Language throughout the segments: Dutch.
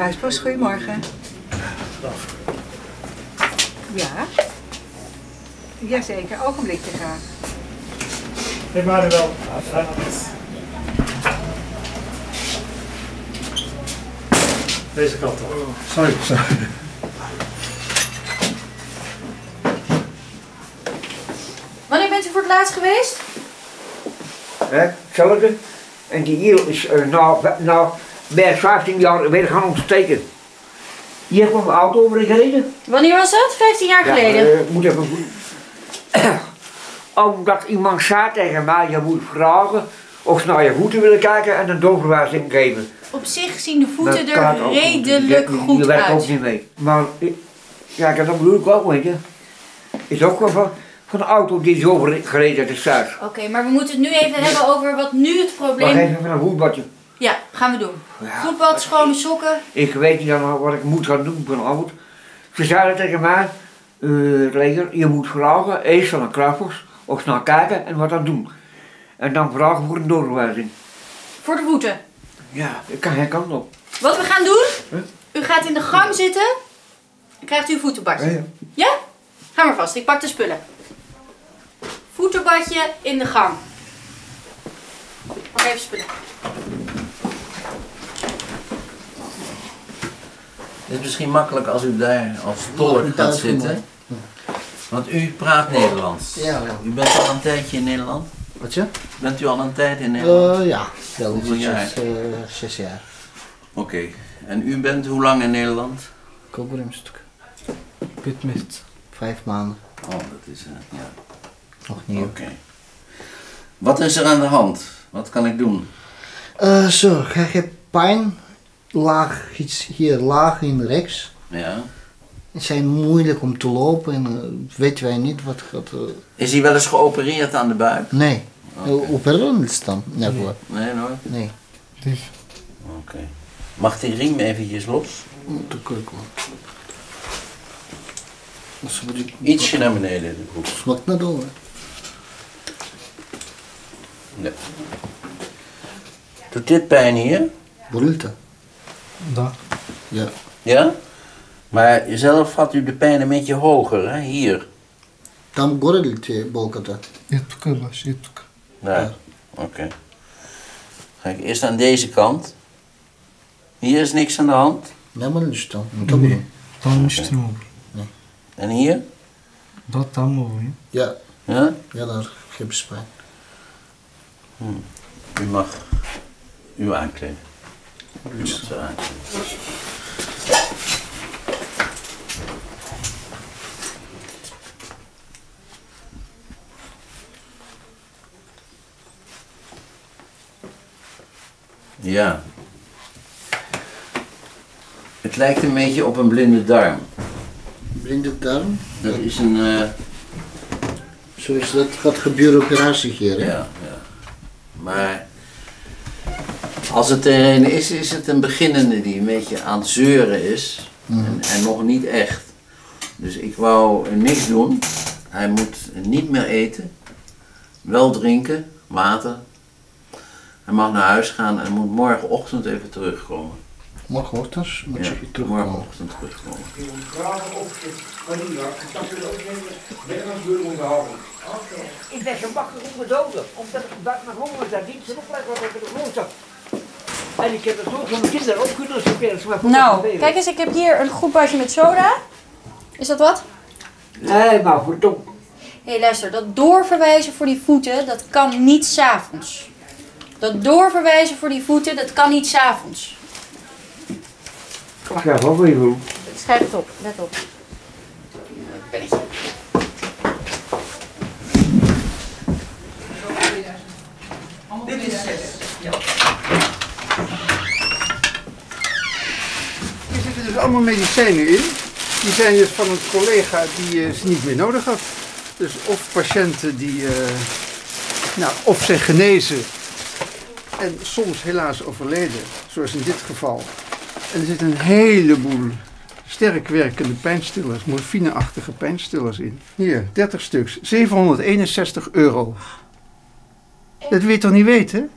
Thuispost, goedemorgen. Ja? Jazeker, ogenblikje graag. Wel. Deze kant op. Sorry. Wanneer bent u voor het laatst geweest? Hè, hetzelfde. En die hier is uh, nou, nou bij 15 jaar weer gaan ontsteken. Hier kwam een auto over gereden. Wanneer was dat? 15 jaar geleden? Ja, uh, moet even. Omdat iemand zei tegen mij, je moet vragen of ze naar je voeten willen kijken en een doorverwijzing geven. Op zich zien de voeten Dat er ook redelijk goed Die werkt ook uit. niet mee. Maar ik- ja, dat bedoel ik ook, weet je. Is ook wel van, van een auto die is overgereden uit de Zuid. Oké, maar we moeten het nu even hebben over wat nu het probleem... geef even een voetbadje. Ja, gaan we doen. Ja. Voetbad, schone sokken. Ik weet niet dan wat ik moet gaan doen vanavond. Ze zeiden tegen mij, eh, het leger, je moet vragen, eerst van de krachters, of naar kijken en wat dan doen. En dan vragen voor een doorverwijzing. Voor de voeten. Ja, ik kan geen kant op. Wat we gaan doen? Huh? U gaat in de gang zitten. Dan krijgt u een voetenbadje. Ja, Ja? Ga maar vast, ik pak de spullen. Voetenbadje in de gang. Pak even spullen. Het is misschien makkelijk als u daar als tolk gaat zitten. Want u praat Nederlands. Ja, ja. U bent al een tijdje in Nederland? Wat je? Bent u al een tijd in Nederland? Eh, ja, wel Hoeveel iets jaar? eh, zes jaar. Oké. En u bent hoe lang in Nederland? Ik ook weer een stuk. Put met vijf maanden. Oh, dat is eh, ja. Nog niet. Oké. Wat is er aan de hand? Wat kan ik doen? Eh, zo, krijg je pijn? Laag, iets hier laag in rechts. Ja. Het zijn moeilijk om te lopen en eh, weten wij niet wat gaat. eh, Is hij wel eens geopereerd aan de buik? nee, okay. opereren is dan. Nee, hoor. Nee, nooit? nee. Oké. Mag die riem eventjes los? Moet ik. Dus ik Ietsje naar beneden de broek. Smak naar door. Nee. Doet dit pijn hier? Brulta. Da. Ja. Ja? Maar zelf had u de pijn een beetje hoger, hè? Hier. Там городите болката. Je тук баш, je тук. Daar. Oké. Ga ik eerst aan deze kant. Hier is niks aan de hand. Няма нищо. Добре. Там нищо не мога. En hier? Да, там мога. Ja, Ja? ja, daar heb je pijn. U mag u aankleden. Ja. Het lijkt een beetje op een blinde darm. Blinde darm. Dat is een. eh, Zo is dat gaat gebeuren operatie hier. Hè? Ja, ja. Maar als het er een is, is het een beginnende die een beetje aan het zeuren is. En, en nog niet echt. Dus ik wou niks doen. Hij moet niet meer eten. Wel drinken, water. Hij mag naar huis gaan en moet morgenochtend even terugkomen. Morgenochtend moet Ja, je terugkomen. morgenochtend terugkomen. Ik ben gemakkelijk onderdoden, omdat ik mijn honger daar niet zo wat ik de grond zat. En ik heb het ook van mijn kinderen ook kunnen mijn Nou, kijk eens, ik heb hier een goed badje met soda. Is dat wat? Nee, maar voor toch. Hé, hey, luister, dat doorverwijzen voor die voeten, dat kan niet s'avonds. Dat doorverwijzen voor die voeten, dat kan niet s'avonds. Ik zeg, wat wil je doen? Schrijf het op, let op. Pennetje. Er zitten dus allemaal medicijnen in. Die zijn dus van een collega die eh, ze niet meer nodig had. Dus of patiënten die, eh, nou, of zijn genezen en soms helaas overleden, zoals in dit geval. En er zitten een heleboel sterk werkende pijnstillers, morfineachtige pijnstillers in. Hier, 30 stuks, 761 euro. Dat wil je toch niet weten?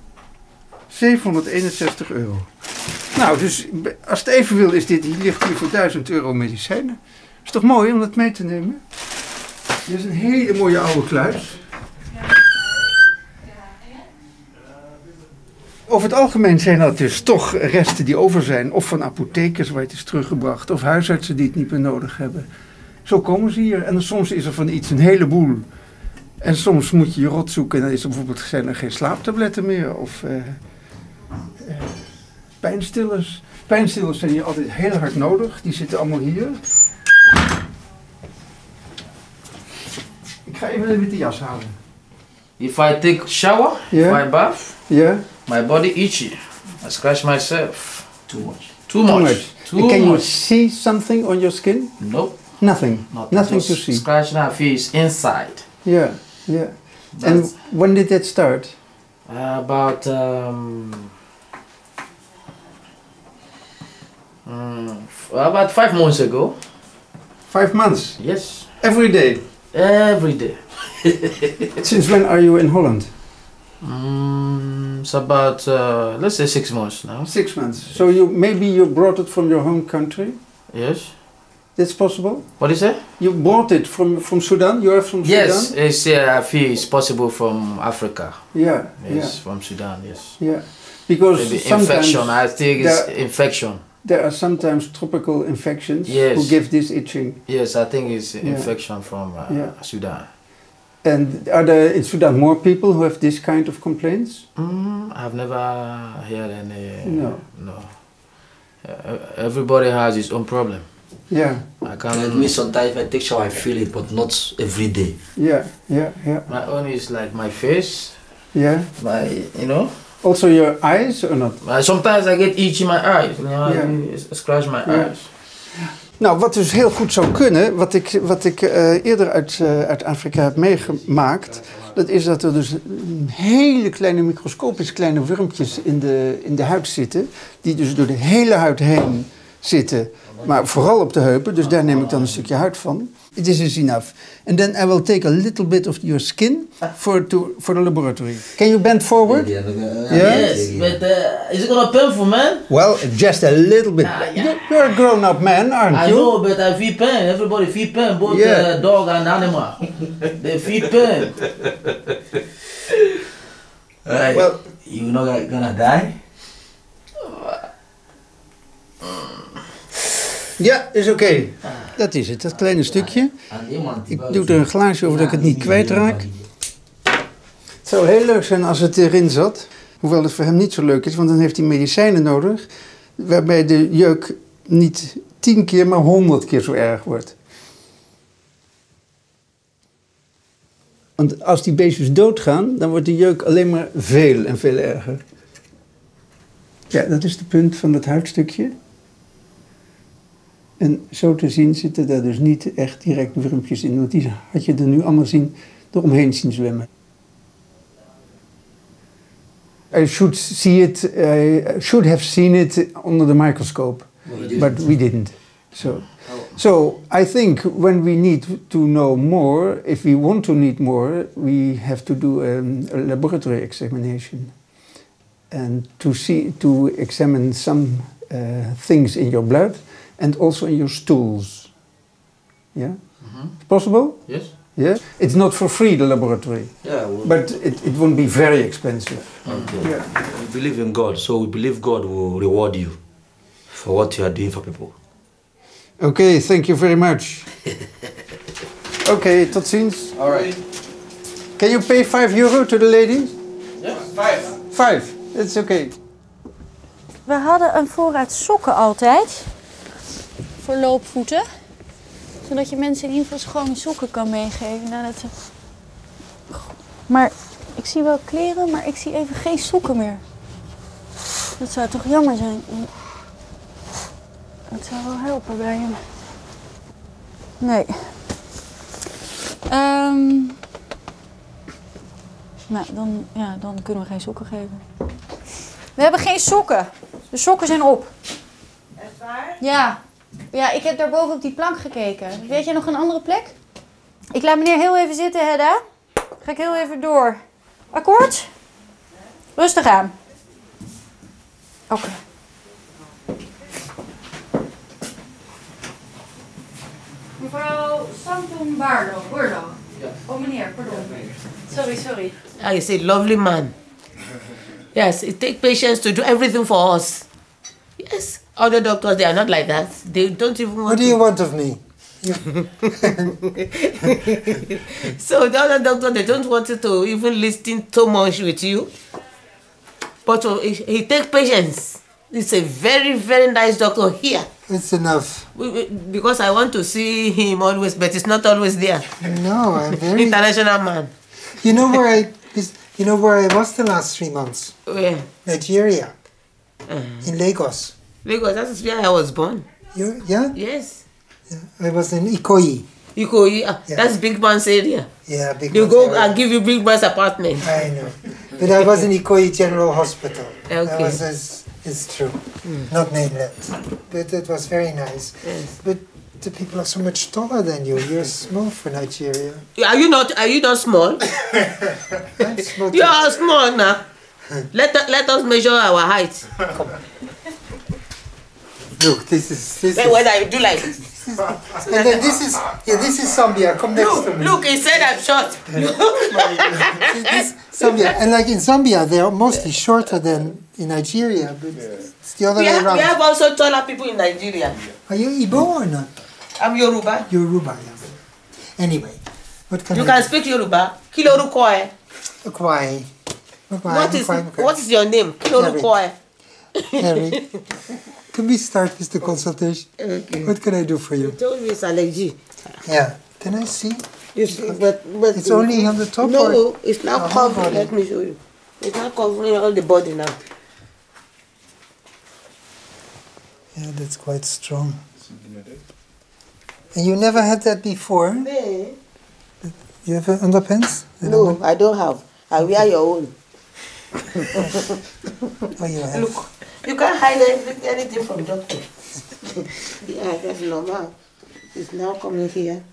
761 euro. Nou, dus als het even wil, is dit, hier ligt hier voor 1000 euro medicijnen. Is toch mooi om dat mee te nemen? Dit is een hele mooie oude kluis. Over het algemeen zijn dat dus toch resten die over zijn. Of van apothekers waar het is teruggebracht. Of huisartsen die het niet meer nodig hebben. Zo komen ze hier. En soms is er van iets een heleboel. En soms moet je je rot zoeken. En dan is er bijvoorbeeld zijn er geen slaaptabletten meer. Of eh, eh, pijnstillers. Pijnstillers zijn hier altijd heel hard nodig. Die zitten allemaal hier. Ik ga even een witte jas halen. If I take shower, Yeah. if I bath, Ja? my body itchy. I scratch myself. Too much. Too Too much. much. Too Can you much. see something on your skin? Nope. Nothing. Not Nothing to see. Scratching our face inside. Yeah, yeah. That's And when did that start? about um, mm, about five months ago. Five months. Yes, Every day. every day. Since when are you in Holland? Mm, it's about uh, let's say six months now. Six months. So you maybe you brought it from your home country. Yes. That's possible. What is it? You brought it from from Sudan. You are from Yes, Sudan. it's yeah. I feel it's possible from Africa. Yeah. Yes, from Sudan. Yes. Yeah. Yeah. Because Maybe sometimes infection. I think it's infection. There are sometimes tropical infections Yes. who give this itching. Yes, I think it's Yeah. infection from uh, Yeah. Sudan. And are there in Sudan more people who have this kind of complaints? Mm, I've never heard any. No. No. Uh, everybody has his own problem. Yeah. I can't. Like me, sometimes I take shower, I feel it, but not every day. Yeah. Yeah. Yeah. My own is like my face. Yeah. My, you know. Also your eyes or not? Uh, sometimes I get itchy in my eyes. You know, Yeah. I, scratch my Yeah. eyes. Nou, wat dus heel goed zou kunnen, wat ik, wat ik eh, eerder uit, eh, uit Afrika heb meegemaakt, dat is dat er dus hele kleine, microscopisch kleine wurmpjes in de, in de huid zitten, die dus door de hele huid heen zitten, maar vooral op de heupen, dus daar neem ik dan een stukje huid van. This is enough. And then I will take a little bit of your skin for, to, for the laboratory. Can you bend forward? Yeah. Yes, but uh, is it gonna painful, man? Well, just a little bit. Ah, yeah. You- You're a grown-up man, aren't I you? I know, but I feel pain. Everybody feel pain, both Yeah. uh, dog and animal. they feel pain. Right. Well, you not gonna- gonna die? Ja, is oké. Dat is het, dat kleine stukje. Ik doe er een glaasje over dat ik het niet kwijtraak. Het zou heel leuk zijn als het erin zat. Hoewel het voor hem niet zo leuk is, want dan heeft hij medicijnen nodig. Waarbij de jeuk niet tien keer, maar honderd keer zo erg wordt. Want als die beestjes doodgaan, dan wordt de jeuk alleen maar veel en veel erger. Ja, dat is de punt van het huidstukje. En zo te zien zitten daar dus niet echt direct wurmpjes in. Want die had je er nu allemaal zien, eromheen zien zwemmen. I should see it, I should have seen it under the microscope, but we didn't. So, so I think when we need to know more, if we want to need more, we have to do a laboratory examination and to see to examine some uh, things in your blood and also in your stools. Yeah, possible. Yes. Yeah, it's not for free the laboratory, Yeah, well, but it, it won't be very expensive. okay. Yeah. We believe in God, so we believe God will reward you for what you are doing for people. Okay, thank you very much. okay, tot ziens. All right. Can you pay 5 euro to the ladies? Yeah. Five. 5, it's okay. We hadden een voorraad sokken altijd. Voor loopvoeten. Zodat je mensen in ieder geval schone sokken kan meegeven. nadat ze... Maar ik zie wel kleren, maar ik zie even geen sokken meer. Dat zou toch jammer zijn. Dat zou wel helpen bij hem. Nee. Ehm nou, dan, ja, dan kunnen we geen sokken geven. We hebben geen sokken. De sokken zijn op. Echt waar? Ja. Ja, ik heb daarboven op die plank gekeken. Weet jij nog een andere plek? Ik laat meneer heel even zitten, Hedda. Ga ik heel even door. Akkoord? Rustig aan. Oké. Mevrouw Santum Bardo, Oh meneer, pardon. Sorry, sorry. Ah, I say lovely man. Yes, it takes patience to do everything for us. Yes. Other doctors they are not like that. They don't even want. What do you want of me? so the other doctor they don't want you to even listen too much with you. But he, he takes patience. He's a very very nice doctor here. It's enough. We- we- Because I want to see him always, but it's not always there. No, I'm very. International man. You know where I you know where I was the last three months? Where? Nigeria. Uh, In Lagos. Lagos, that is where I was born. You yeah? Yes. I was in Ikoyi. Ikoyi, ah, that's Big Man's area. Yeah, big They ones go area. and give you Big Man's apartment. I know. But I was in Ikoyi General Hospital. That Okay. was, it's, true. Not nameless. But it was very nice. Yes. But the people are so much taller than you. You're small for Nigeria. Are you not? Are you not small? I'm small you are small now. Let let us measure our height. Look, this is this Then is, when I do like this. and then this is yeah, this is Zambia. Come next to Look, me. look, he said I'm short. This Zambia, and like in Zambia, they are mostly shorter than in Nigeria, but it's the other we, way have, we have also taller people in Nigeria. Are you Igbo or not? I'm Yoruba. Yoruba, yeah. Anyway, what can You I can do? speak Yoruba. Kí lorúkọ ẹ? Okwai. Okwai, What is Okwai, Okwai. what is your name? Kí lorúkọ ẹ? Can we start with the consultation? Okay. What can I do for You you? told me it's allergy. Yeah. Can I see? You see, but, but It's only on the top No, or- it's whole covering. Let me show you. It's now covering all the body now. Yeah, that's quite strong. And you never had that before? No, You have underpants? no, I don't have. I wear your own. Look, you can't hide anything, anything from doctor. yeah, that's normal. It's now coming here.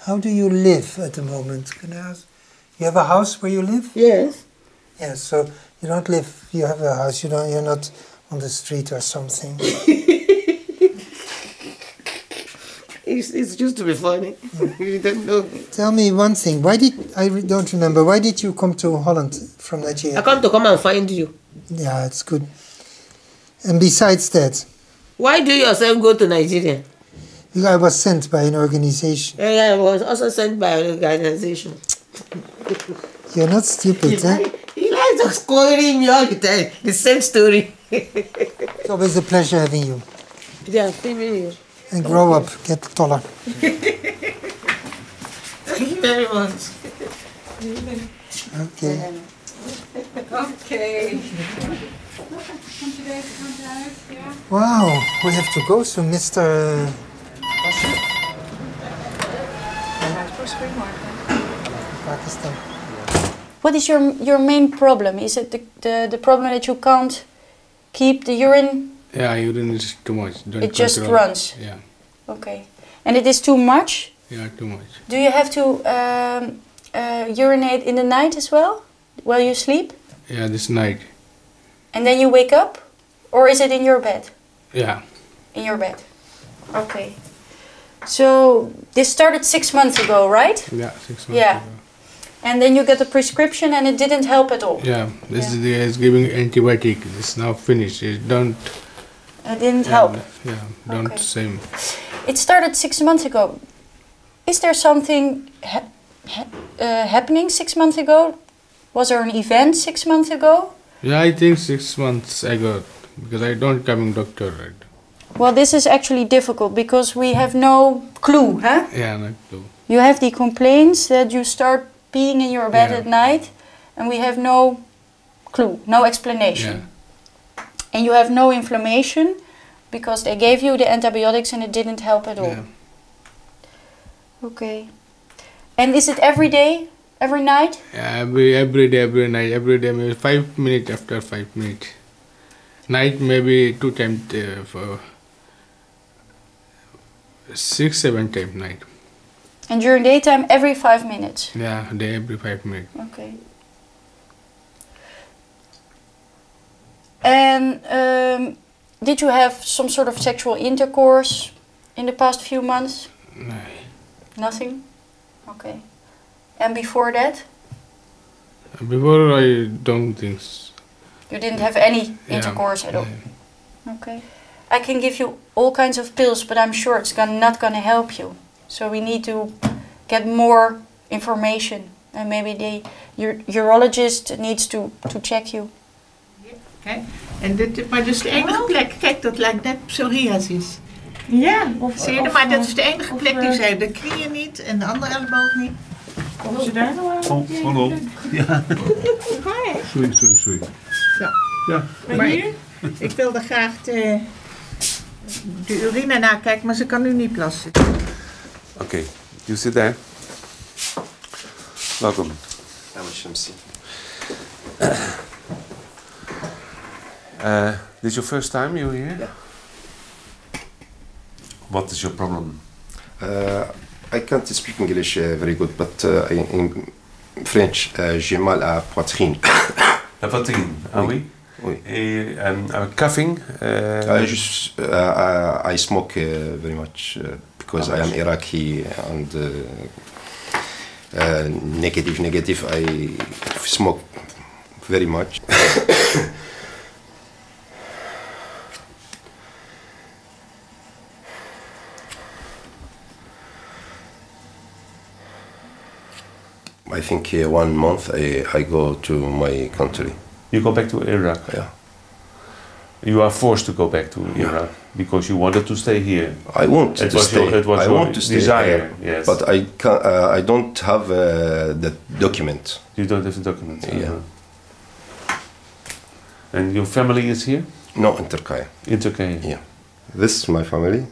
How do you live at the moment? Can I ask? You have a house where you live? Yes. Yes. So you don't live. You have a house. You don't. You're not on the street or something. It's, it's just to be funny. you don't know. Tell me one thing. Why did I don't remember? Why did you come to Holland from Nigeria? I come to come and find you. Yeah, it's good. And besides that, Why do you yourself go to Nigeria? I was sent by an organization. Yeah, I was also sent by an organization. You're not stupid, eh? He likes to scolding me all the time. The same story. It's always a pleasure having you. are filming you. And grow up, get taller. Thank you very much. Okay. Okay. Komt u deze kant uit? Ja. Wow, we have to go. So, Mr. Pakistan. What is your your main problem? Is it the, the, the problem that you can't keep the urine? Yeah, urine is too much. Don't It just control. runs. Yeah, Okay. And it is too much? yeah, too much. Do you have to um, uh, urinate in the night as well? While you sleep? Yeah, this night. And then you wake up? Or is it in your bed? Yeah, In your bed. Okay. So this started six months ago, right? yeah, six months. Yeah. ago. And then you get a prescription and it didn't help at all. Yeah, this is the is giving antibiotic. It's now finished. It don't. It didn't help. Yeah, don't Okay. same. It started six months ago. Is there something ha- ha- uh, happening six months ago? Was there an event six months ago? Yeah, I think six months ago because I don't coming doctor right. Well, this is actually difficult because we have no clue, huh? Yeah, not too. You have the complaints that you start peeing in your bed Yeah. at night, and we have no clue, no explanation. Yeah, And you have no inflammation because they gave you the antibiotics and it didn't help at all. yeah. Okay. And is it every day, every night? Yeah, every every day, every night, every day, maybe five minutes after five minutes. Night maybe two times uh, for six seven times night. And during daytime, every five minutes. Yeah, day every five minutes. Okay. And um, did you have some sort of sexual intercourse in the past few months? Nee. Nothing? Okay. And before that? Before I don't think. s- You didn't have any Yeah, intercourse at all? yeah. Okay. I can give you all kinds of pills, but I'm sure it's gonna, not going to help you. So we need to get more information. And maybe the ur- urologist needs to, to check you. Kijk, en dit, maar dit is de enige plek. Kijk, dat lijkt net psoriasis. Ja, of, Zie je, of, maar dat eh, is de enige of, plek die eh, zei. De knieën niet en de andere elleboog niet. Komen ze daar nou aan? Oh, hallo. Ja. Sorry, sorry, sorry. Ja. Ja. Maar hier, ik wilde graag de, de urine nakijken, maar ze kan nu niet plassen. Okay, you sit there. Welcome. Uh, this is your first time you're here? Yeah. What is your problem? Uh, I can't speak English uh, very good, but uh, in, in French, uh, j'ai mal à poitrine. La poitrine, ah oui? Oui. Et um, coughing? Uh, I just uh, I, I smoke uh, very much uh, because I am? Iraqi and uh, uh, negative, negative. I smoke very much. I think uh, one month I, I go to my country. You go back to Iraq? Yeah. You are forced to go back to Iraq because you wanted to stay here. I want it to stay. Your, it was I your want to stay desire, here, yes. but I can uh, I don't have uh, the document. you don't have the document. Yeah. uh-huh. And your family is here? No, in Turkey. In Turkey. Yeah. This is my family.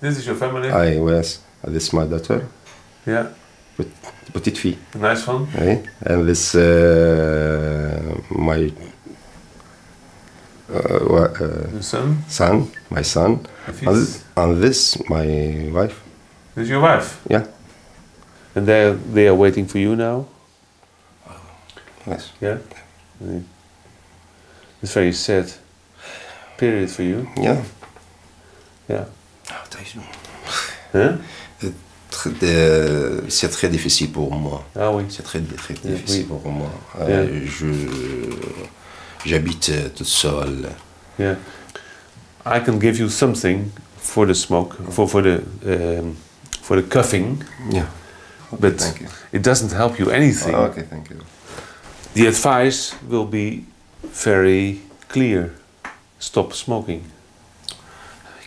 This is your family? I was. This is my daughter. Yeah. Pet- Petite fille. Nice one. Right? And this uh, my uh, uh, son? son, my son, and, he's- and this my wife. This is your wife? Yeah. And they they are waiting for you now? Yes. Yeah? It's very sad period for you. Yeah. Yeah. Huh? De- C'est très difficile pour moi. Ah oui. C'est très, très difficile oui. pour moi. Euh, Yeah. je j'habite euh, tout seul. Yeah. I can give you something for the smoke, for, for the um, for the coughing. Yeah. But thank you. it doesn't help you anything. Oh, okay, thank you. The advice will be very clear. Stop smoking.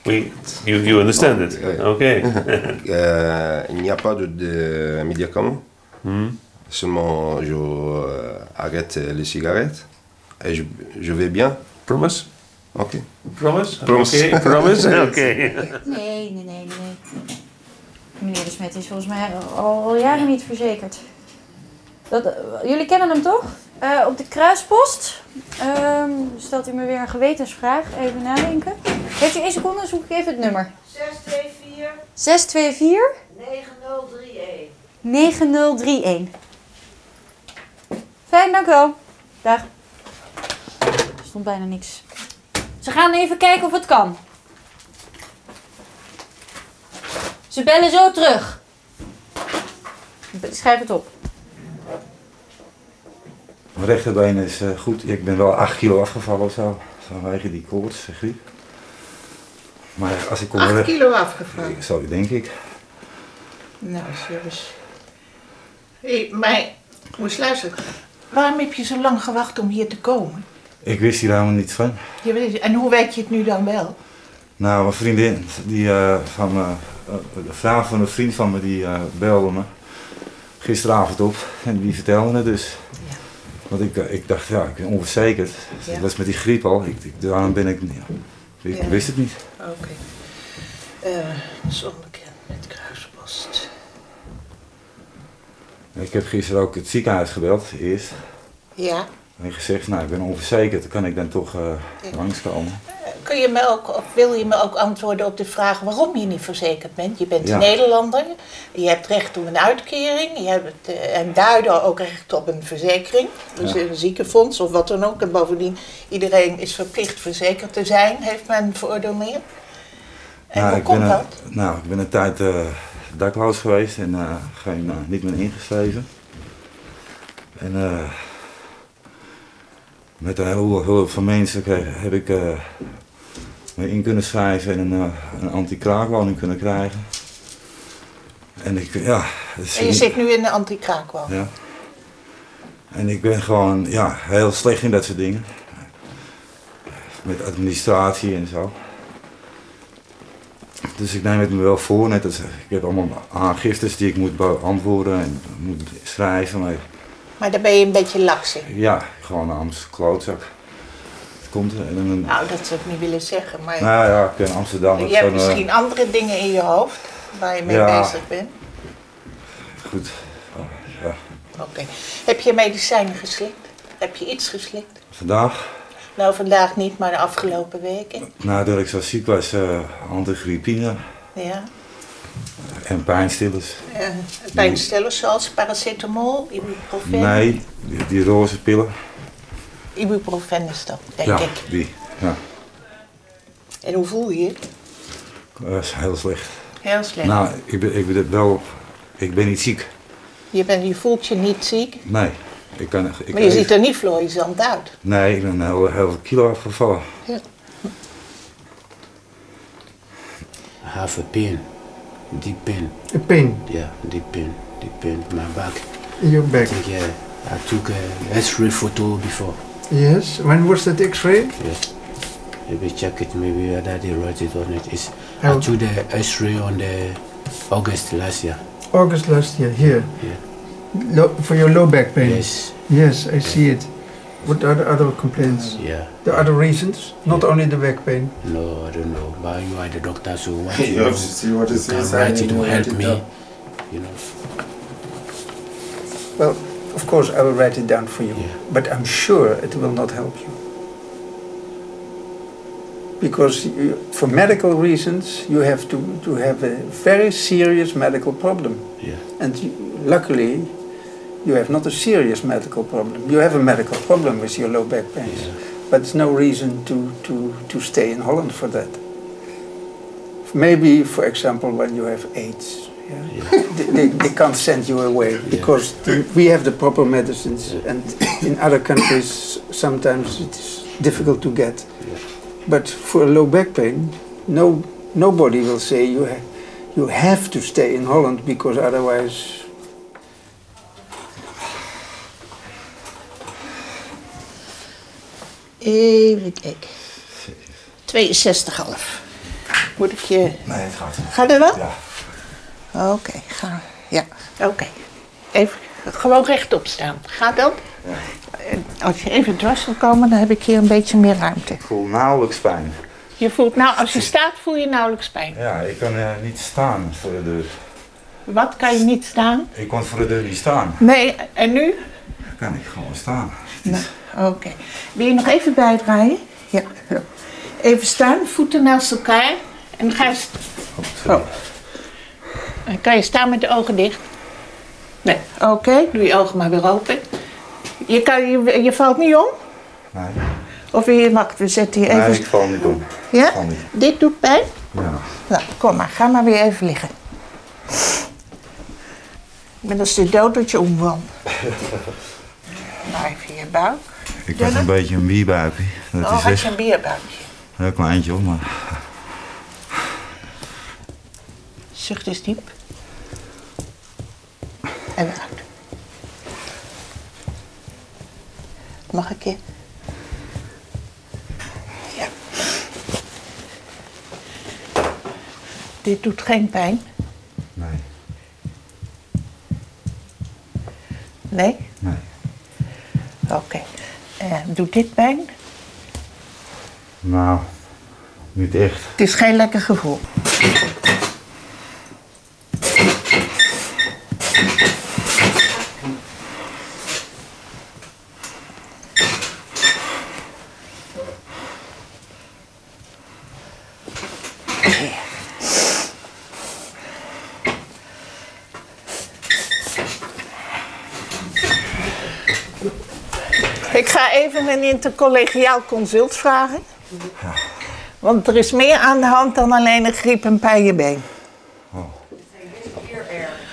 We, you, you understand it? Ouais. Okay. Euh, il n'y a pas de, de médicaments. Hmm. Seulement, je euh, arrête les cigarettes et je, je vais bien. Promise? Ok. Promise? Promise. Okay, promise? Okay. Nee, nee, nee, nee. nee. Meneer de Smet is volgens mij al, al jaren niet verzekerd. Dat, eh, jullie kennen hem toch? Eh, op de kruispost ehm, stelt u me weer een gewetensvraag. Even nadenken. Heeft u één seconde? Zoek ik even het nummer. 624 624 9031. 9031. Fijn, dank u wel. Dag. Er stond bijna niks. Ze gaan even kijken of het kan. Ze bellen zo terug. Schrijf het op. Mijn rechterbeen is eh, goed. Ik ben wel 8 kilo afgevallen of zo. Vanwege die koorts, griep. Maar als ik kom 8 weg- kilo afgevallen. Zo denk ik. Nou, serieus. Hé, maar moest luisteren. Waarom heb je zo lang gewacht om hier te komen? Ik wist hier helemaal niets van. Je weet, en hoe weet je het nu dan wel? Nou, mijn vriendin, die, eh, van, eh, de vrouw van een vriend van me, die belde me gisteravond op. En die vertelde het dus. Want ik, eh, ik dacht, ja, ik ben onverzekerd. Ja. Dat is met die griep al. Ik, ik, daarom ben ik, ja, ik Ja. wist het niet. Oké. Eh, Zonnekend met kruispost. Ik heb gisteren ook het ziekenhuis gebeld, eerst. Ja. En gezegd, nou, ik ben onverzekerd, kan ik dan toch eh, Ja. langskomen? Kun je me ook, of wil je me ook antwoorden op de vraag waarom je niet verzekerd bent? Je bent Ja. Nederlander, je hebt recht op een uitkering, je hebt eh, en daardoor ook recht op een verzekering, dus Ja. een ziekenfonds of wat dan ook. En bovendien, iedereen is verplicht verzekerd te zijn, heeft men voordeel meer. En Nou, hoe komt ben dat? Nou, ik ben een tijd eh, dakloos geweest en eh, geen, niet meer ingeschreven. En met een heleboel hulp van mensen kreeg, heb ik in kunnen schrijven en een, eh, een anti-kraakwoning kunnen krijgen. En ik, ja... En je zit nu in de anti-kraakwoning. ja. En ik ben gewoon ja, heel slecht in dat soort dingen. Met administratie en zo. Dus ik neem het me wel voor, net als ik heb allemaal aangiftes die ik moet beantwoorden en moet schrijven. Maar Maar daar ben je een beetje laks in. ja, gewoon een klootzak. Komt. En Nou, dat zou ik niet willen zeggen, maar nou ja, ik ben Amsterdam. je hebt misschien andere dingen in je hoofd waar je mee Ja. bezig bent. Goed. Ja. Oké. Heb je medicijnen geslikt? Heb je iets geslikt? Vandaag, Nou, vandaag niet, maar de afgelopen weken. nadat ik zo ziek was, eh antigrippine Ja. en pijnstillers. Uh, pijnstillers zoals paracetamol, ibuprofen. Nee, die, die roze pillen. Ibuprofen is dat, denk ja, ik. die. Ja, En hoe voel je je? dat is heel slecht. Heel slecht. Nou, ik ben, ik ben wel, ik ben niet ziek. Je, bent, je voelt je niet ziek, Nee, ik kan, ik maar je ziet er niet florissant uit. Nee, ik ben heel, heel veel kilo afgevallen. Ja. I have a pain, deep pain. A pain Yeah, deep pain, deep pain in my back. in your I back. think yeah, I took a X-ray photo before. Yes. When was that X-ray? Yes. Maybe check it. Maybe whether they wrote it on it. It's I Oh. took the X-ray on the August last year. August last year. Here. Yeah. Low, for your low back pain. Yes. Yes, I see it. What are the other complaints? Yeah. The other reasons? Not only the back pain. No, I don't know. But you are the doctor, so what You you, have to see what you is can inside write it and to help it me. down. You know. Well, of course, I will write it down for you. But I'm sure it will not help you. Because you, for medical reasons, you have to, to have a very serious medical problem. Yeah. And you, luckily, you have not a serious medical problem. You have a medical problem with your low back pains. But there's no reason to, to, to stay in Holland for that. Maybe, for example, when you have AIDS. Yeah? they, they, they can't send you away because the- we have the proper medicines, and in other countries, sometimes it's difficult to get. But for a low back pain, no, nobody will say you, ha- you have to stay in Holland because otherwise Even kijken. 62,5. Moet ik je... Nee, het gaat. Gaat het wel? Ja. Oké, ga. Ja, oké. Even gewoon rechtop staan. Gaat dat? Als je even dwars wil komen, dan heb ik hier een beetje meer ruimte. Ik voel nauwelijks pijn. Je voelt, nou, als je staat, voel je nauwelijks pijn. Ja, ik kan eh, niet staan voor de deur. Wat kan je niet staan? Ik kon voor de deur niet staan. Nee, en nu? Dan kan ik gewoon staan. Nou, oké. Wil je nog even bijdraaien? Ja. Even staan, voeten naast elkaar. En dan ga je... Oh. Dan kan je staan met de ogen dicht. Nee, oké. Doe je ogen maar weer open. Je, kan, je, je valt niet om? Nee. Of je... Wacht, we zetten hier even... Nee, ik val niet om. Ja? Ik val niet. Dit doet pijn? Ja. Nou, kom maar. Ga maar weer even liggen. Ik ben als de dood dat je omvalt. Nou, even je buik. Ik had een beetje een bierbuikje. Dat oh, is had je een bierbuikje? Heel kleintje hoor, maar Zucht eens diep. En uit. Mag ik je? Ja. Dit doet geen pijn? Nee. Nee? Nee. Oké. En doet dit pijn? nou, niet echt. Het is geen lekker gevoel. Ik ga even een intercollegiaal consult vragen. Want er is meer aan de hand dan alleen een griep en pijn je been.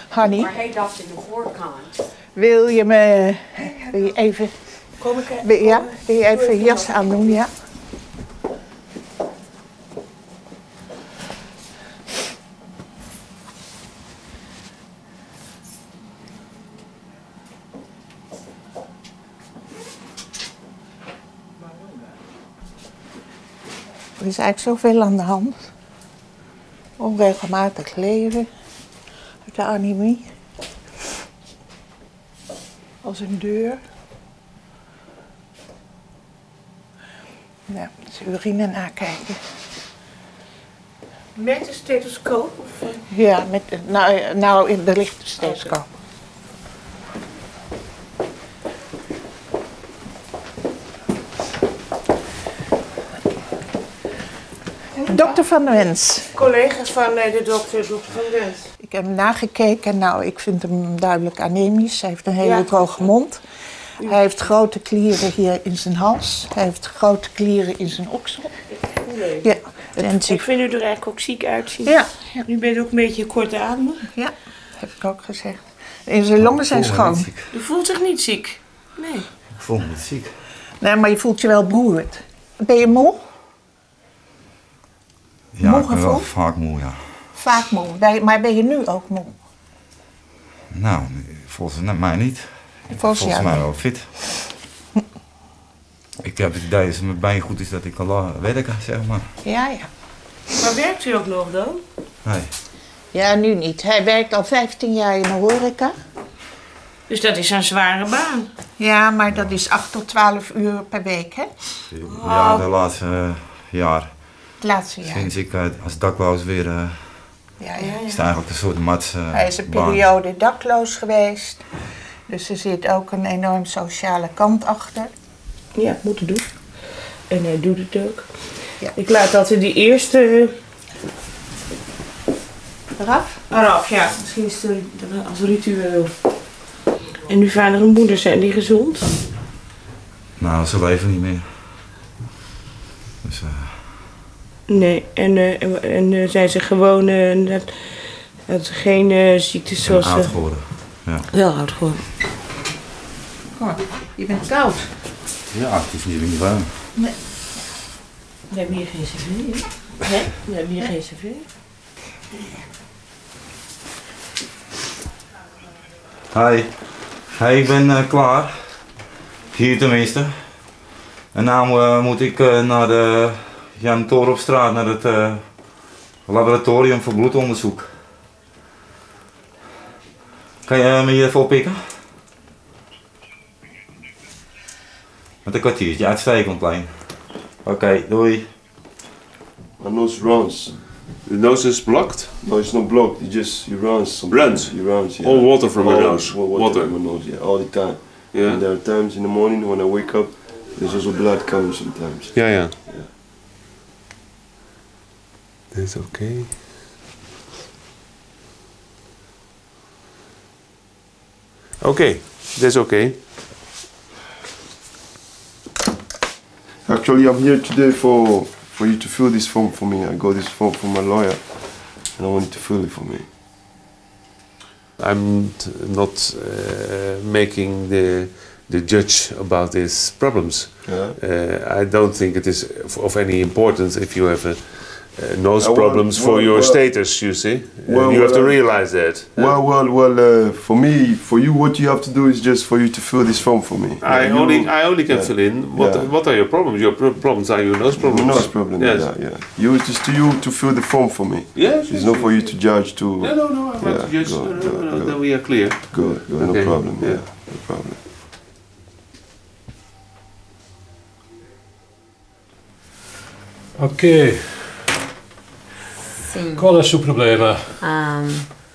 Honey, Maar hij dacht in de voorkant. wil je me wil je even, Kom ik wil, ja, wil je even jas aandoen, ja? Is eigenlijk zoveel aan de hand. Onregelmatig leven, de anemie. Als een deur. Ja, dus urine nakijken. Met de stethoscoop? Of, eh? Ja, met, nou, nou in de lichte stethoscoop. Dokter van Wens. Collega's van eh, de dokter, dokter Van Dens. Ik heb hem nagekeken. Nou, ik vind hem duidelijk anemisch. Hij heeft een hele Ja. droge mond. Hij heeft grote klieren hier in zijn hals. Hij heeft grote klieren in zijn oksel. Ja. En Ik vind u er eigenlijk ook ziek uitzien. Ja. U bent ook een beetje kortademig. Ja, heb ik ook gezegd. En zijn longen zijn schoon. U voelt zich niet ziek? Nee. Ik voel me niet ziek. Nee, maar je voelt je wel beroerd. Ben je moe? Ja, Moe ik ben wel vaak moe, ja. Vaak moe. Ben je- Maar ben je nu ook moe? Nou, volgens mij niet. Volgens jou mij wel fit. Ik heb het idee als mijn been goed is dat ik kan werken, zeg maar. Ja, ja. Maar werkt u ook nog dan? Nee. Ja, nu niet. Hij werkt al 15 jaar in de horeca. Dus dat is een zware baan. Ja, maar dat is 8 tot 12 uur per week, hè? Ja, de laatste eh, jaar. Het laatste jaar. Sinds ik eh, als dakloos weer... eh, Ja, ja, is het ja. eigenlijk een soort mats eh, Hij is een baan. periode dakloos geweest. Dus er zit ook een enorm sociale kant achter. Ja, moeten doen. En hij doet het ook. Ik laat altijd die eerste... Raf? Raf, ja. Misschien is het een- als ritueel. En nu vader en moeder, zijn die gezond? Nou, ze leven niet meer. Dus eh, Nee, en, eh, en, en, eh, zijn ze gewoon... eh, dat, dat ze geen ziektes zoals... oud geworden. Ja. Wel oud geworden. Oh, je bent koud. ja, het is niet meer warm. Nee. We hebben hier geen cv? Nee, we hebben hier geen cv. Hi. Hey, ik ben klaar. Hier tenminste. En nou moet ik eh, naar de Jan Torenopstraat, naar het eh, laboratorium voor bloedonderzoek. Kan je me hier even oppikken? Met een kwartiertje, uitstekend plein. Oké, doei. My nose runs. The nose is blocked? No, it's not blocked. It just it runs. Runs? It runs. Yeah. All water from All- nose? all water, Water? from my nose. Yeah, all the time. Yeah. And there are times in the morning when I wake up, there's also blood coming sometimes. Yeah, yeah. That's okay. Okay, that's okay. Actually, I'm here today for for you to fill this form for me. I got this form from my lawyer, and I want you to fill it for me. I'm not uh, making the the judge about these problems. Yeah. Uh, I don't think it is of, of any importance if you have a, uh, nose Uh, well, problems for well, your well- status. You see, Uh, well, you have to realize that. Well, well, well. Uh, for me, for you, what you have to do is just for you to fill this form for me. I Yeah, you- only I only can yeah. fill in what Yeah. what are your problems? Your pro- problems are your nose problems. Nose problem. Yes. Yeah, yeah. You it's just to you to fill the form for me. Yes, It's yes, not yes, for you to judge to. No, no, no. I'm Yeah, not just. good, no, no, good, no, no, good. Then we are clear. Good, good, Okay, no problem. yeah. Yeah, no problem. Ok. Sim. Qual é o seu problema? Ah,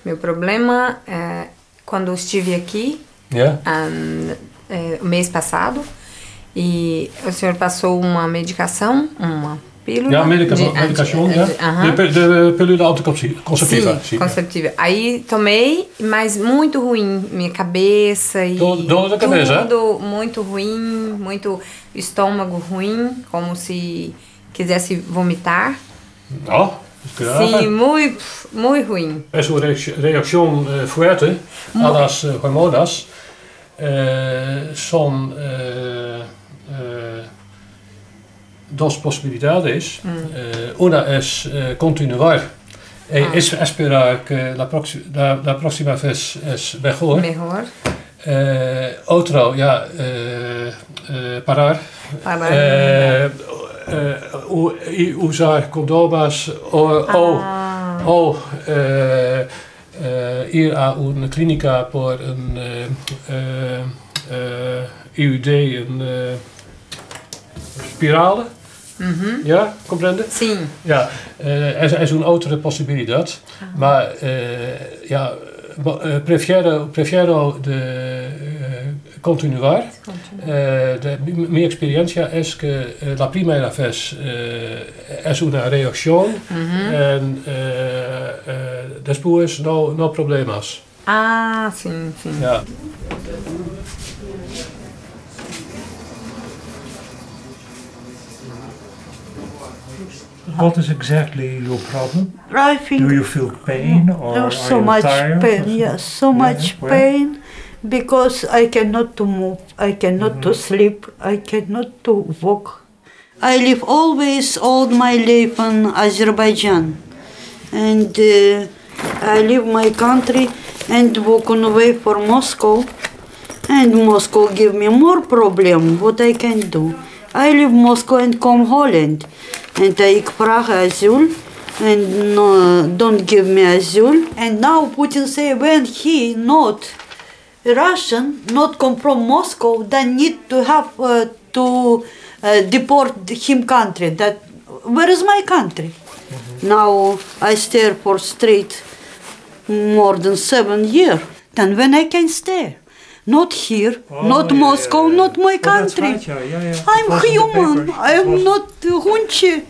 meu problema é quando eu estive aqui Yeah? ah, é, o mês passado e o senhor passou uma medicação, uma pílula. Ja, medica de- medicação, de- ja. de- aham. De, de pílula anticonceptiva. Sim, conceptiva. Aí tomei, mas muito ruim. Minha cabeça e. Dor- dor da cabeça, Tudo muito ruim, muito estômago ruim, como se quisesse vomitar. Oh, Sí, muy, muy ruim. Es una reacc- reacción eh, fuerte a las eh, hormonas. Eh, son eh, eh, dos posibilidades. Eh, una es eh, continuar e Ah. es esperar que la, proxi- la, la próxima vez es mejor. Mejor. Eh, otro, ya, eh, eh, parar. Parar. Eh, eh, u- y usar condomas o, o, Ah. o eh, eh, ir a una clínica por een eh, eh, eh, IUD, een eh, spirale. Uhum. Ja, comprende? Sim. Ja, eh, er, er is een oudere possibiliteit. Maar eh, ja, eh, prefiero, prefiero de eh, continuar. Eh, de, mi, experiencia es que eh, la primera vez eh, es una reacción Uhum. en eh, eh, después no, no problemas. Ah, sim, sim. Ja. What is exactly your problem? I think Do you feel pain or so you much tired? pain. Yes, so Yeah, much where? pain because I cannot to move. I cannot Mm-hmm. to sleep. I cannot to walk. I live always all my life in Azerbaijan, and uh, I leave my country and walk on the way for Moscow, and Moscow give me more problem. What I can do? I leave Moscow and come Holland, and I Prague asyl, and no, don't give me asyl. And now Putin say when he not Russian, not come from Moscow, then need to have uh, to uh, deport him country. That where is my country? Now I stay for straight more than seven years. Then when I can stay? Not here, not Moscow, not my country. right, yeah, yeah, yeah. I'm It was in the human. I am not Hunchi.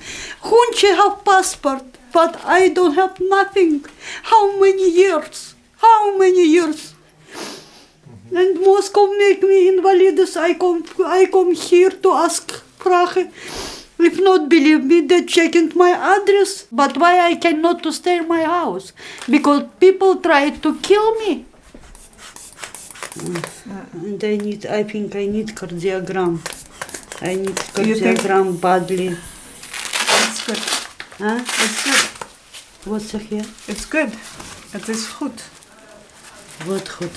Hunchi have passport, but I don't have nothing. How many years? How many years? And Moscow make me invalids. I come, I come here to ask Prague. If not believe me, they checking my address. But why I cannot to stay in my house? Because people try to kill me. And I need, I think I need cardiogram. I need cardiogram badly. It's good. Huh? It's good. Zeg je? It's good. Het is goed. Wat goed?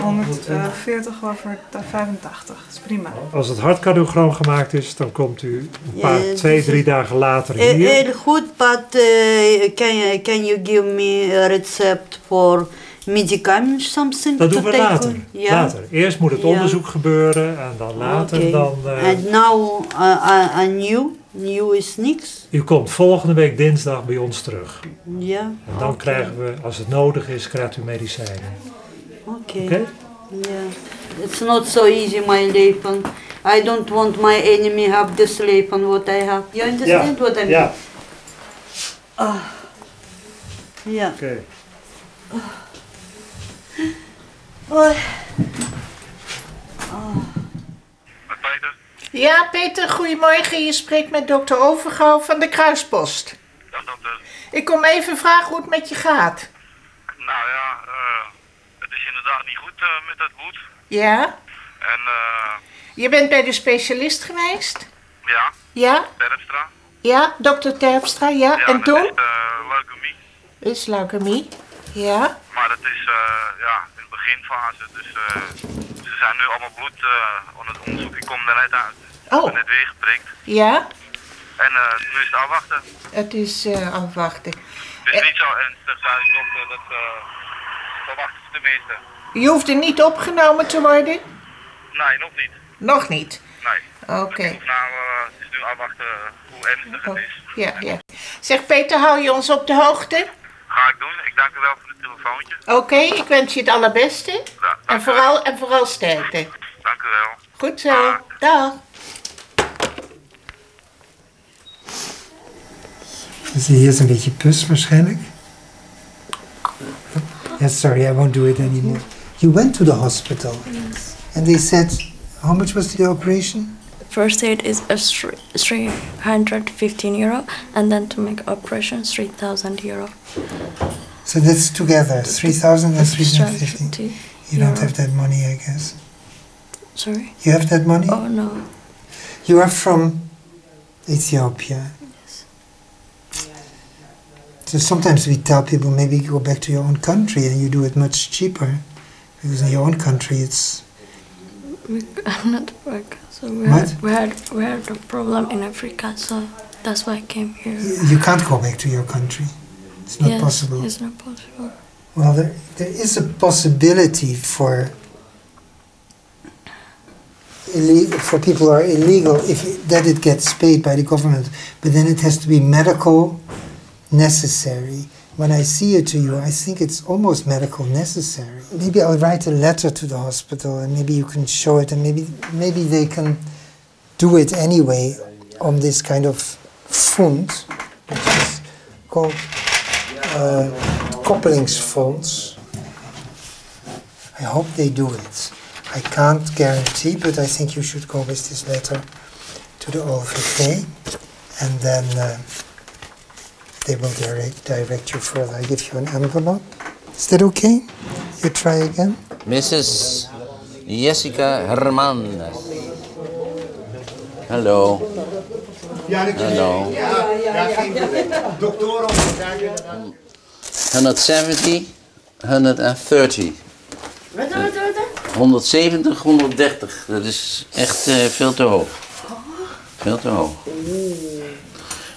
140 over 85. Dat is prima. Als het hartcardiogram gemaakt is, dan komt u een paar, Ja, twee, dus- drie dagen later Eh, hier. Heel goed, but uh, can, you, can you give me a recept for medicament something Dat doen we later. Ja. later. Eerst moet het Ja. onderzoek gebeuren en dan later dan... eh, And now uh, uh, a new, new is niks. u komt volgende week dinsdag bij ons terug. Ja. En dan krijgen we, als het nodig is, krijgt u medicijnen. Oké. Oké? Yeah. It's not so easy my leven. I don't want my enemy have this leven what I have. You understand what I mean? Ja. Ah. Ja. Oké. Oh. Ja, Peter, goedemorgen. Je spreekt met dokter Overgouw van de Kruispost. Ik kom even vragen hoe het met je gaat. Nou ja, eh, het is inderdaad niet goed eh, met dat bloed. Ja? En eh, Je bent bij de specialist geweest? ja, Ja? Terpstra. Ja, dokter Terpstra, ja. Ja, en toen? is eh, leukemie. Is leukemie. Ja? Maar dat is eh, ja, beginfase. Dus eh, ze zijn nu allemaal bloed eh aan het onderzoek. Ik kom er net uit. Ik Oh. ben net weer geprikt. Ja? En eh, nu is het afwachten. Het is afwachten. Het is niet zo ernstig, zei de dokter. Dat verwachten ze tenminste. Je hoeft er niet opgenomen te worden? Nee, nog niet. Nog niet? Nee. Oké. Dus nou, het is nu afwachten hoe ernstig het is. Ja, ja. Zeg Peter, hou je ons op de hoogte? Ga ik doen. Ik dank u wel voor het telefoontje. Oké, ik wens je het allerbeste. En vooral, en vooral sterkte. Dank u wel. Goed zo. Dag. Dus hier is een beetje pus waarschijnlijk. Yes, sorry, I won't do it anymore. You went to the hospital and they said, how much was the operation? First aid is a 315 euro, and then to make operation 3,000 euro. So that's together, 3,000 and 350. 350 You don't have that money, I guess. Sorry? You have that money? Oh no. You are from Ethiopia. So sometimes we tell people maybe go back to your own country and you do it much cheaper. Because in your own country it's I'm not work, so we What? had, we had we had a problem in Africa, so that's why I came here. you can't go back to your country. It's not yes, possible. It's not possible. Well, there, there is a possibility for for people who are illegal if it- that it gets paid by the government, but then it has to be medical necessary. When I see it to you, I think it's almost medical necessary. Maybe I'll write a letter to the hospital, and maybe you can show it, and maybe maybe they can do it anyway on this kind of fund, which is called uh, koppelingsfonds. I hope they do it. I can't guarantee, but I think you should go with this letter to the OVP, and then uh, they will direct, direct you further. I give you an envelope. Is that okay? You try again. Mrs. Jessica Hernandez. Hello. Dokter 170, 130. Wat, wat, wat? 170, 130. Dat is echt eh, veel te hoog. Veel te hoog.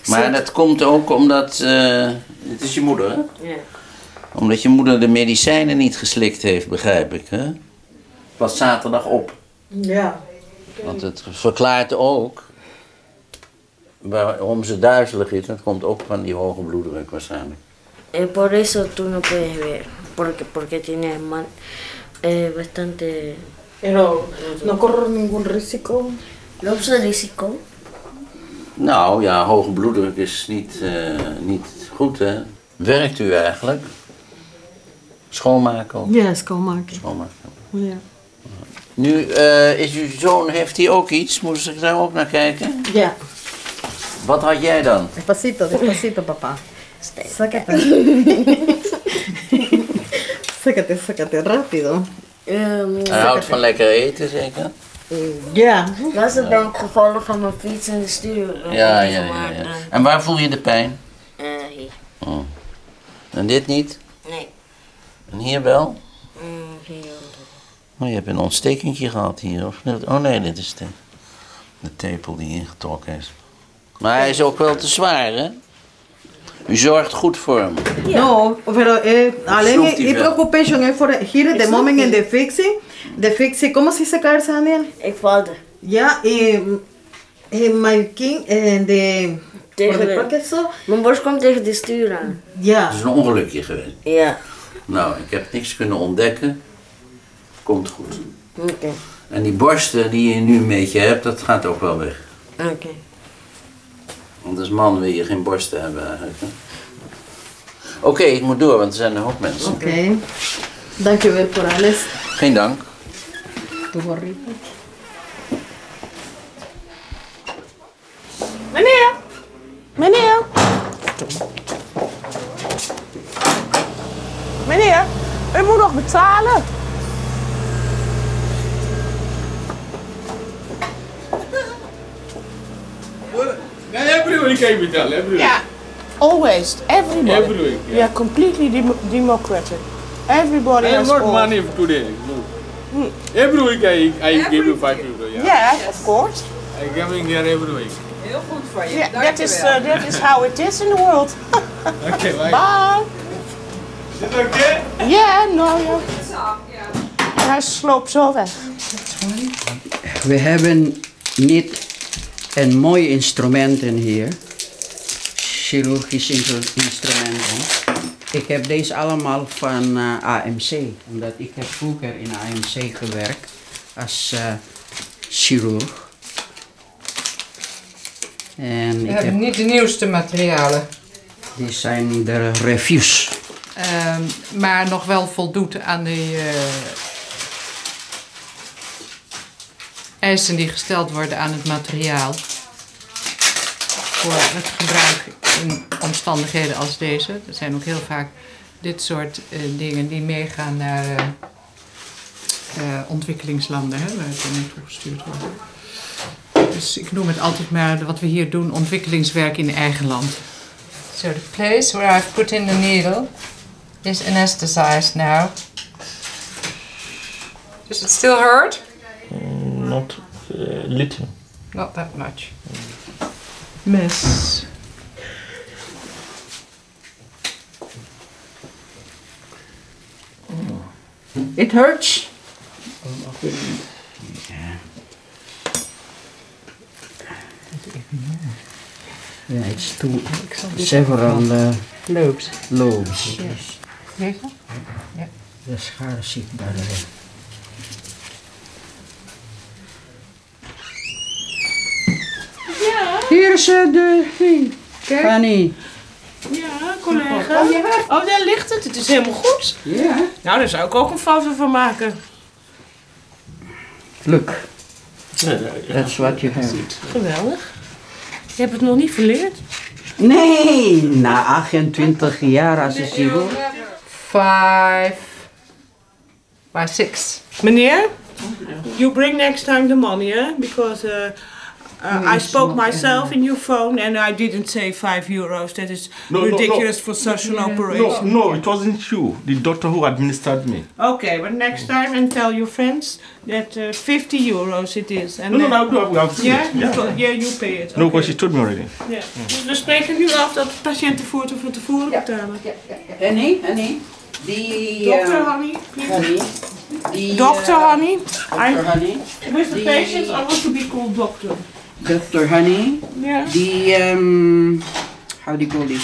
Maar dat komt ook omdat... eh, het is je moeder, hè? Ja. Omdat je moeder de medicijnen niet geslikt heeft, begrijp ik, hè? Pas zaterdag op. Ja. Want het verklaart ook waarom ze duizelig is. Dat komt ook van die hoge bloeddruk waarschijnlijk. Eh, por eso tú no puedes ver, porque, porque tienes man, eh, bastante... Pero no corro ningún risico. ¿Loopt ze risico? Nou ja, hoge bloeddruk is niet, eh, niet goed, hè? Werkt u eigenlijk? Schoonmaken? Ja, schoonmaken. Schoonmaken. Ja. Nu, eh, is uw zoon, heeft hij ook iets? Moest ik daar ook naar kijken? Ja. Wat had jij dan? Despacito, despacito, papá. Sácate. sácate, sácate rápido. Hij houdt van lekker eten, zeker? Ja. Dat is ben ik gevallen van mijn fiets in de stuur. Ja, ja, ja, ja. En waar voel je de pijn? Eh, hier. Oh. En dit niet? Nee. En hier wel? Mm, hier. Oh, je hebt een ontstekentje gehad hier, of? Oh nee, dit is de, de tepel die ingetrokken is. Maar hij is ook wel te zwaar, hè? U zorgt goed voor hem. No, pero eh, alleen wel. preoccupation is voor hier de moment in de fixie. De fixie, ¿cómo se dice caerse, Daniel? Ik valde. Ja, y, y my king, en de... Tegen de- de eso. Mijn borst komt tegen de stuur aan. Ja. Het is een ongelukje geweest. Ja. Nou, ik heb niks kunnen ontdekken. Komt goed. Oké. En die borsten die je nu een beetje hebt, dat gaat ook wel weg. Oké. Want als man wil je geen borsten hebben eigenlijk. Oké, ik moet door, want er zijn een hoop mensen. Oké. Dankjewel voor alles. Geen dank. Tu gorrito. Meneer! Meneer! Meneer, u moet nog betalen. Every week I vital, every week. Yeah, always, everybody. Every week, We are completely dem- democratic. Everybody I have has not money today. No. Every week I, I give you five euro. Yeah. Yeah, of course. I coming here every week. Heel goed voor je. Yeah, that is, uh, that is how it is in the world. Okay, bye. Bye. Is it okay? Ja, nou ja. En hij sloopt zo weg. We hebben niet een mooi instrumenten hier. Chirurgische instru- instrumenten. Ik heb deze allemaal van eh, AMC. Omdat ik heb vroeger in AMC gewerkt als eh, chirurg. En We ik hebben heb, niet de nieuwste materialen. die zijn de reviews. Ehm, maar nog wel voldoet aan de eisen die gesteld worden aan het materiaal voor het gebruik in omstandigheden als deze. Er zijn ook heel vaak dit soort eh, dingen die meegaan naar eh, eh, ontwikkelingslanden, hè, waar het er naartoe gestuurd wordt. Dus ik noem het altijd maar wat we hier doen, ontwikkelingswerk in eigen land. So the place where I've put in the needle is anesthetized now. Does it still hurt? Not little. Not that much. Miss. It hurts. Yeah, it's two several uh, lobes. Lobes. Yes. Deze? Ja. De schaar zichtbaar. Ja. Is eh, de ding. Fanny. Ja, collega. Oh, daar ligt het. Het is helemaal goed. Ja. Nou, daar zou ik ook een foto van maken. Look. That's what you have. Geweldig. Je hebt het nog niet verleerd. Nee, na 28 jaar als je ziet. Five. By six. Meneer, you bring next time the money, eh? Because uh, uh, I spoke myself in your phone and I didn't say 5 euros. That is No, no, no. ridiculous for such an operation. No, no, it wasn't you. The doctor who administered me. Okay, but next time and tell your friends that uh, 50 euros it is. And No, no, then- no, we have seen Yeah, it. you Yeah. yeah, you pay it. No, Okay. because she told me already. Yeah. Dus we spreken nu af dat de patiënten voor van tevoren betalen. Henny, Henny. Die... Dokter eh, Honey, please. Honey. Die, Dr. Honey. Dr. Honey. With the Die- patients, I want to be called doctor. Dr. Honey. Ja. Die, um, how do you call this?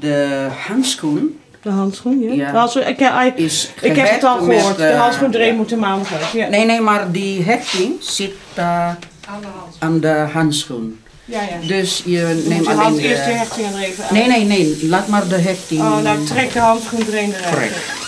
De handschoen. De handschoen, ja. Ja. De handschoen, ik, ik, is ik heb het al gehoord. de eh, handschoen erin moet de. Ja. Nee, nee, maar die hechting zit eh, aan de handschoen. Ja, ja. Dus je neemt je alleen hand de... eerst de hechting er even uit. Nee, nee, nee. Laat maar de hechting... Oh, nou trek de handschoen erin eruit. Correct.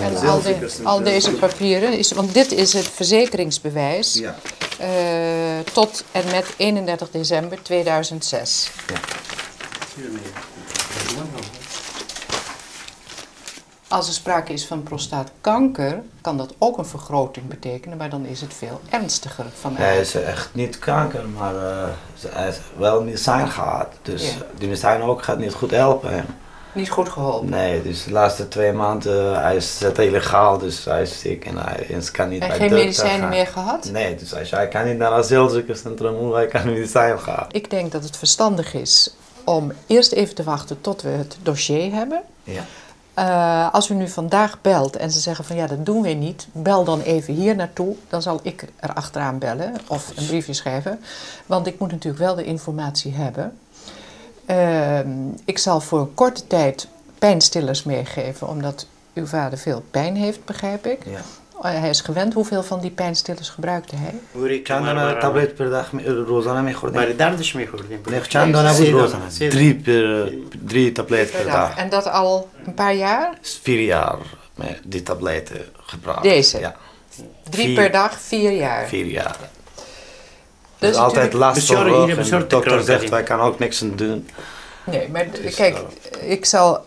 En al, de- al deze papieren, is, want dit is het verzekeringsbewijs eh, tot en met 31 december 2006. Als er sprake is van prostaatkanker, kan dat ook een vergroting betekenen, maar dan is het veel ernstiger van Hij is echt niet kanker, maar eh, hij is wel medicijn gehad. Dus Ja. die medicijn ook gaat niet goed helpen. Niet goed geholpen. Nee, dus de laatste twee maanden hij is het illegaal, dus hij is ziek en hij is, kan niet En bij geen dokter medicijnen gaan. meer gehad? Nee, dus hij, hij kan niet naar het asielzoekerscentrum, hoe hij kan medicijn gaan. Ik denk dat het verstandig is om eerst even te wachten tot we het dossier hebben. Ja. Eh, als u nu vandaag belt en ze zeggen van ja, dat doen we niet, bel dan even hier naartoe. Dan zal ik er achteraan bellen of een briefje schrijven. Want ik moet natuurlijk wel de informatie hebben. Ehm, ik zal voor een korte tijd pijnstillers meegeven, omdat uw vader veel pijn heeft, begrijp ik. Ja. Eh, hij is gewend. Hoeveel van die pijnstillers gebruikte hij? چند دانه تبلت per dag می- روزانه میخوردیم؟ برای دردش میخوردیم Nee, چند دانه بود سه روزانه؟ دانه. سه Drie per, drie tabletten per dag. En dat al een paar jaar? Vier jaar met die tabletten gebruikt. Deze? Ja. Drie Vier- per dag, vier jaar. Vier jaar. Dat Dus is altijd last van de dokter zegt wij kan ook niks aan doen. Nee, maar Dus, kijk, ik zal,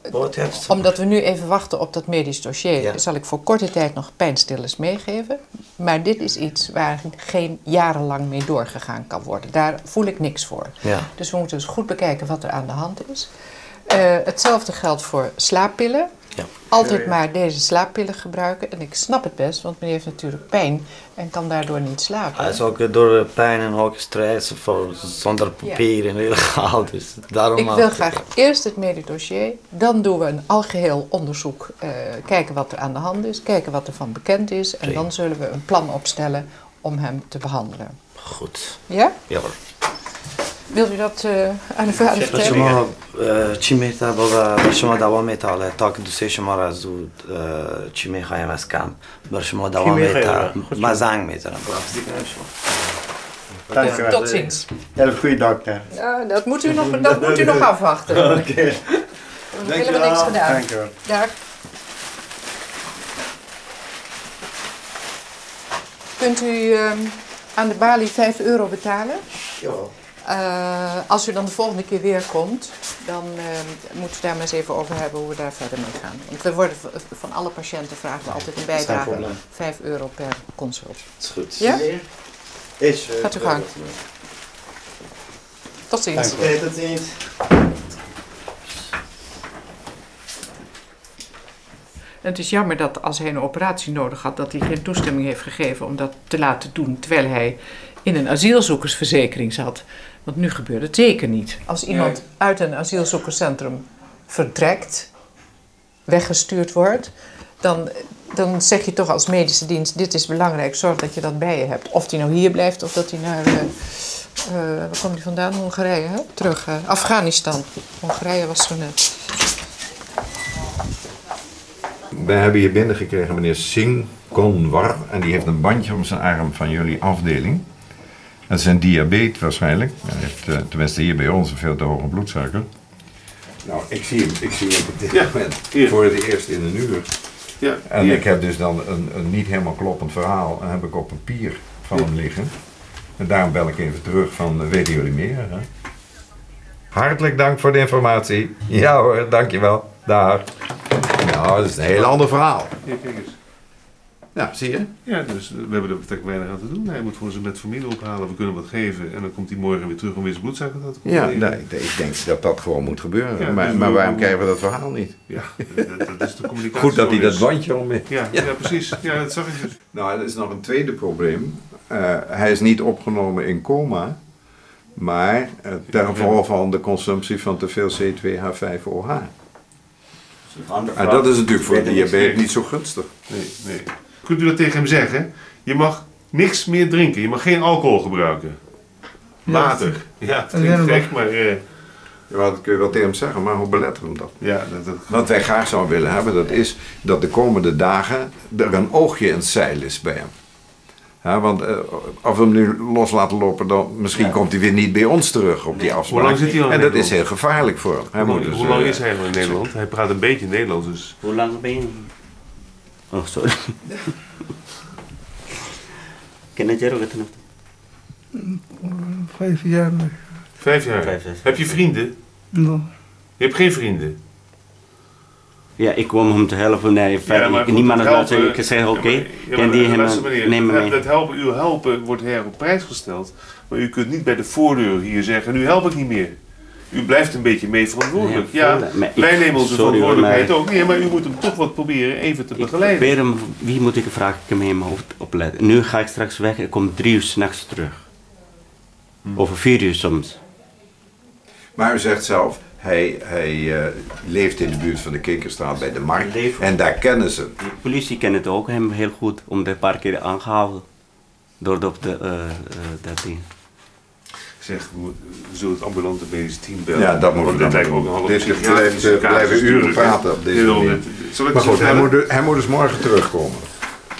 omdat we nu even wachten op dat medisch dossier, Ja. zal ik voor korte tijd nog pijnstillers meegeven. Maar dit is iets waar geen jarenlang mee doorgegaan kan worden. Daar voel ik niks voor. Ja. Dus we moeten dus goed bekijken wat er aan de hand is. Eh, hetzelfde geldt voor slaappillen. Ja. Altijd maar deze slaappillen gebruiken. En ik snap het best, want meneer heeft natuurlijk pijn en kan daardoor niet slapen. Hij is ook door pijn en ook stress voor, zonder papier en illegaal. Dus daarom Ik wil graag eerst het medisch dossier, dan doen we een algeheel onderzoek, eh, kijken wat er aan de hand is, kijken wat er van bekend is en dan zullen we een plan opstellen om hem te behandelen. Goed. Ja? Ja hoor. Wil u dat eh, aan de vader vertellen? شما اه، چی میتا بابا بر شما دوام میتا حالا تا که دوست شما را زود اه، چی میخوایم از کم بر شما دوام می‌خوای؟ میتا ما زنگ میزنم Dank u wel. Tot ziens. Heel goede dokter. Ja, dat moet u nog, dat moet u nog afwachten. Oké. We hebben helemaal niks Dankjewel. gedaan. Dank u wel. Dag. Kunt u ehm, aan de balie 5 euro betalen? Ja. Eh, als u dan de volgende keer weer komt, dan ehm, moeten we daar maar eens even over hebben hoe we daar verder mee gaan. Want we worden van alle patiënten vragen we altijd een dat bijdrage. probleem. 5 euro per consult. is goed. Ja? Is, eh, Gaat u gang. Tot ziens. Oké, tot ziens. Het is jammer dat als hij een operatie nodig had, dat hij geen toestemming heeft gegeven om dat te laten doen terwijl hij in een asielzoekersverzekering zat. Want nu gebeurt het zeker niet. Als iemand uit een asielzoekerscentrum vertrekt, weggestuurd wordt, dan, dan zeg je toch als medische dienst: dit is belangrijk, zorg dat je dat bij je hebt. Of die nou hier blijft of dat hij naar. eh, eh, waar komt hij vandaan? Hongarije, hè? Terug. eh, Afghanistan. Hongarije was zo net. We hebben hier binnengekregen meneer Singh Konwar. En die heeft een bandje om zijn arm van jullie afdeling. Dat is een diabetes waarschijnlijk. Hij heeft eh, tenminste hier bij ons een veel te hoge bloedsuiker. Nou, ik zie hem, ik zie hem op dit moment voor het eerst in een uur. Ja, en hier. ik heb dus dan een, een niet helemaal kloppend verhaal. En heb ik op papier van hem liggen. En daarom bel ik even terug van, eh, weten jullie meer? Hè? Hartelijk dank voor de informatie. Ja hoor, dankjewel. Daar. Nou, dat is een heel ander verhaal. Hier, kijk eens. Ja, zie je? Ja, dus we hebben er betek weinig aan te doen. Hij moet gewoon zijn metformine ophalen, we kunnen wat geven en dan komt hij morgen weer terug om weer zijn bloedsuiker te Ja, nee, ik denk dat dat gewoon moet gebeuren. Ja, maar, dus maar waarom krijgen we dat verhaal niet? Ja, dat, dat is de communicatie. Goed dat hij dat bandje om heeft. Ja, ja. precies. Ja, dat zag ik dus. Nou, er is nog een tweede probleem. Eh, hij is niet opgenomen in coma, maar eh, ten gevolge van de consumptie van te veel C2H5OH. En dat is natuurlijk voor diabetes niet zo gunstig. Nee, nee. Kunt u dat tegen hem zeggen? Je mag niks meer drinken, je mag geen alcohol gebruiken. Water. Ja, het klinkt gek, maar... eh, Ja, dat kun je wel tegen hem zeggen, maar hoe beletten we hem dat? Ja, dat, dat... Wat wij graag zouden willen hebben, dat is dat de komende dagen er een oogje in het zeil is bij hem. Ja, want eh, als we hem nu los laten lopen, dan misschien komt hij weer niet bij ons terug op die afspraak. Hoe lang zit hij al in En dat is heel gevaarlijk voor hem. Hij hoe moet dus, hoe lang eh, is hij al in Nederland? Hij praat een beetje Nederlands, dus... Hoe lang ben je? Oh, sorry. Ken je ook het? Vijf jaar. Vijf jaar. Vijf, zes. Heb je vrienden? No. Je hebt geen vrienden? Ja, ik kwam hem te helpen. Nee, verder, niemand dat had laten helpen- ik zei, oké, ja, maar die hem meneer, nemen dat- mee? Dat helpen, uw helpen wordt her op prijs gesteld. Maar u kunt niet bij de voordeur hier zeggen, nu help ik niet meer. U blijft een beetje mee verantwoordelijk. Nee, Ja, ik- wij nemen onze sorry verantwoordelijkheid maar- ook. Nee, maar u moet hem toch wat proberen even te Ik begeleiden. probeer hem, wie moet ik vragen, ik hem in mijn hoofd opletten. Nu ga ik straks weg, ik kom drie uur s'nachts terug. Hmm. Over vier uur soms. Maar u zegt zelf, hij, hij eh, leeft in de buurt van de Kinkerstraat bij de markt. En daar kennen ze. De politie kent het ook hem heel goed, om de een paar keer aangehouden. Door de, op de, eh, eh, dat ding. Zeg, we zullen het ambulante medische team bellen. Ja, dat moeten we dan lijkt me ook een half Dit blijft, blijven uren praten op deze manier. Maar het goed, hij moet, hij moet dus morgen terugkomen.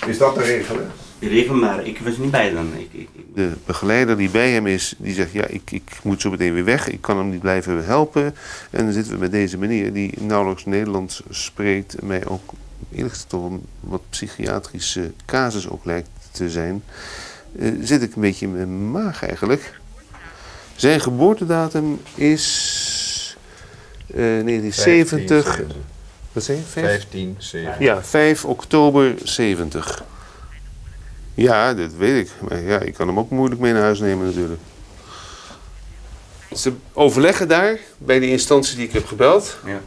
Is dat te regelen? Regel maar, ik was niet bij dan. Ik, ik, De begeleider die bij hem is, die zegt, ja, ik, ik moet zo meteen weer weg. Ik kan hem niet blijven helpen. En dan zitten we met deze meneer, die nauwelijks Nederlands spreekt. Mij ook eerlijk gezegd toch een wat psychiatrische casus ook lijkt te zijn. eh, zit ik een beetje in mijn maag eigenlijk. Zijn geboortedatum is eh 1970. 15, Wat zei je? 15, 7. Ja, 5 oktober 70. Ja, dat weet ik. Maar ja, ik kan hem ook moeilijk mee naar huis nemen natuurlijk. Ze overleggen daar, bij die instantie die ik heb gebeld, Ja.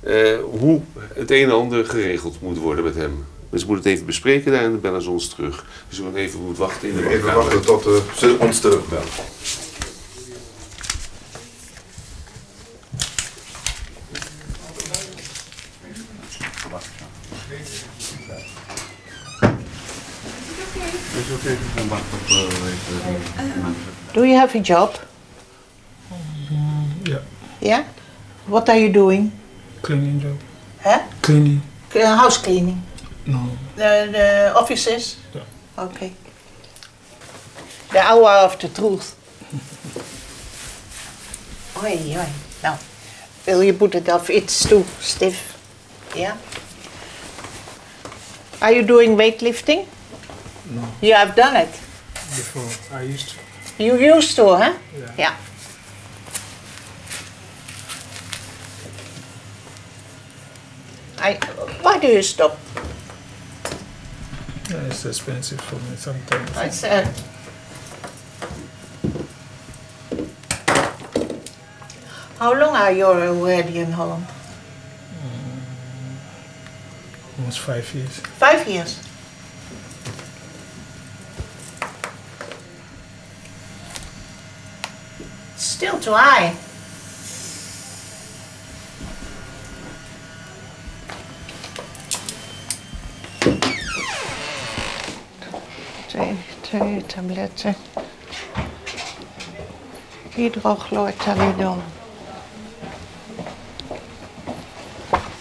eh, hoe het een en ander geregeld moet worden met hem. Dus ze moeten het even bespreken daar en dan bellen ze ons terug. Dus we gaan even moeten wachten in de Even wachten tot eh, ze ons terugbellen. Is ook even gaan wachten op uh, Do you have a job? Yeah. Yeah? What are you doing? Cleaning job. Huh? Cleaning. Uh, house cleaning? No. The, the offices? Yeah. Okay. The hour of the truth. Oei, oei. Nou, wil je put it off? It's too stiff. Yeah? Are you doing weightlifting? No. You have done it. Before I used to. You used to, huh? Yeah. Yeah. I, why do you stop? Yeah, it's expensive for me sometimes. I said. How long are you already in Holland? Mm, almost five years. Five years. Still too high. Twee, twee tabletten. Hydrochlortalidol.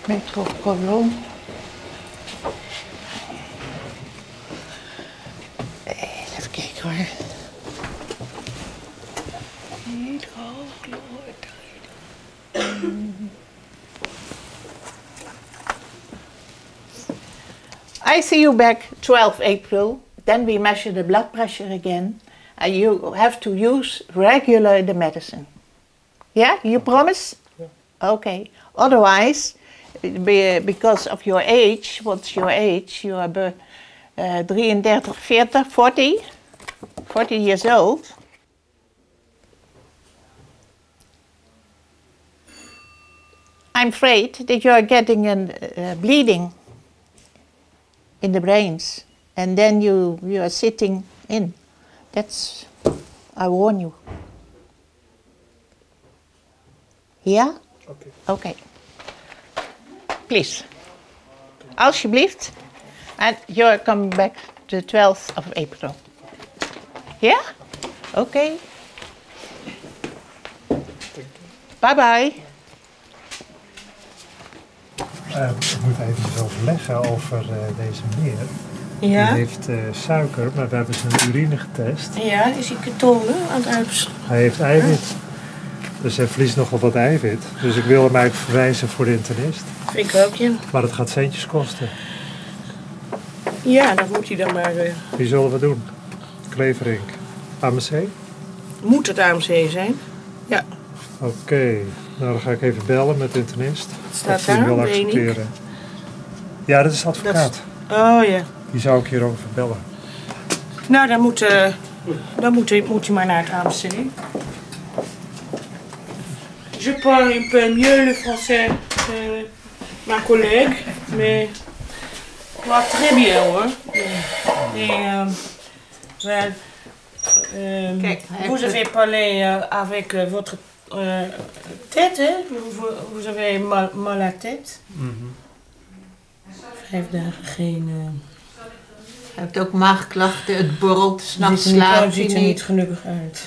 Metrocolon. Even kijken hoor. I see you back 12 April. Then we measure the blood pressure again. And you have to use regular the medicine. Yeah, you promise? Okay. Otherwise, be- because of your age, what's your age? You are uh, 33, 40, 40, 40 years old. I'm afraid that you are getting a uh, bleeding in the brains, and then you you are sitting in. That's I warn you. Yeah? Okay. Okay. Please. Alsjeblieft. And you're coming back the 12th of April. Yeah? Okay. Bye bye Eh, ik moet even overleggen over eh, deze meneer. Ja? Die heeft eh, suiker, maar we hebben zijn urine getest. Ja, is hij ketonen aan het uitbeschrijven? Hij heeft eiwit. Dus hij verliest nogal wat eiwit. Dus ik wil hem eigenlijk verwijzen voor de internist. Vind ik ook, ja. Maar het gaat centjes kosten. Ja, dat moet hij dan maar... Wie zullen we doen? Kleverink. AMC? moet het AMC zijn? Ja. Oké, nou dan ga ik even bellen met de internist. Staat of daar, wil accepteren. Ja, dat is de advocaat. Oh ja. Die zou ik hierover bellen. Nou, dan moet, eh, dan moet, hij- moet hij maar naar het AMC. Je parle un peu mieux le français que ma collègue, mais pas très bien hoor. Et, euh, well, euh, Kijk, hij vous heeft avez parlé euh, avec votre tête, hè? Vous, vous avez mal, mal à la tête. Vijf dagen geen... eh, Hij heeft ook maagklachten, het borrelt, s'nachts Ziet er niet- slaapt hij ziet er niet. niet gelukkig uit.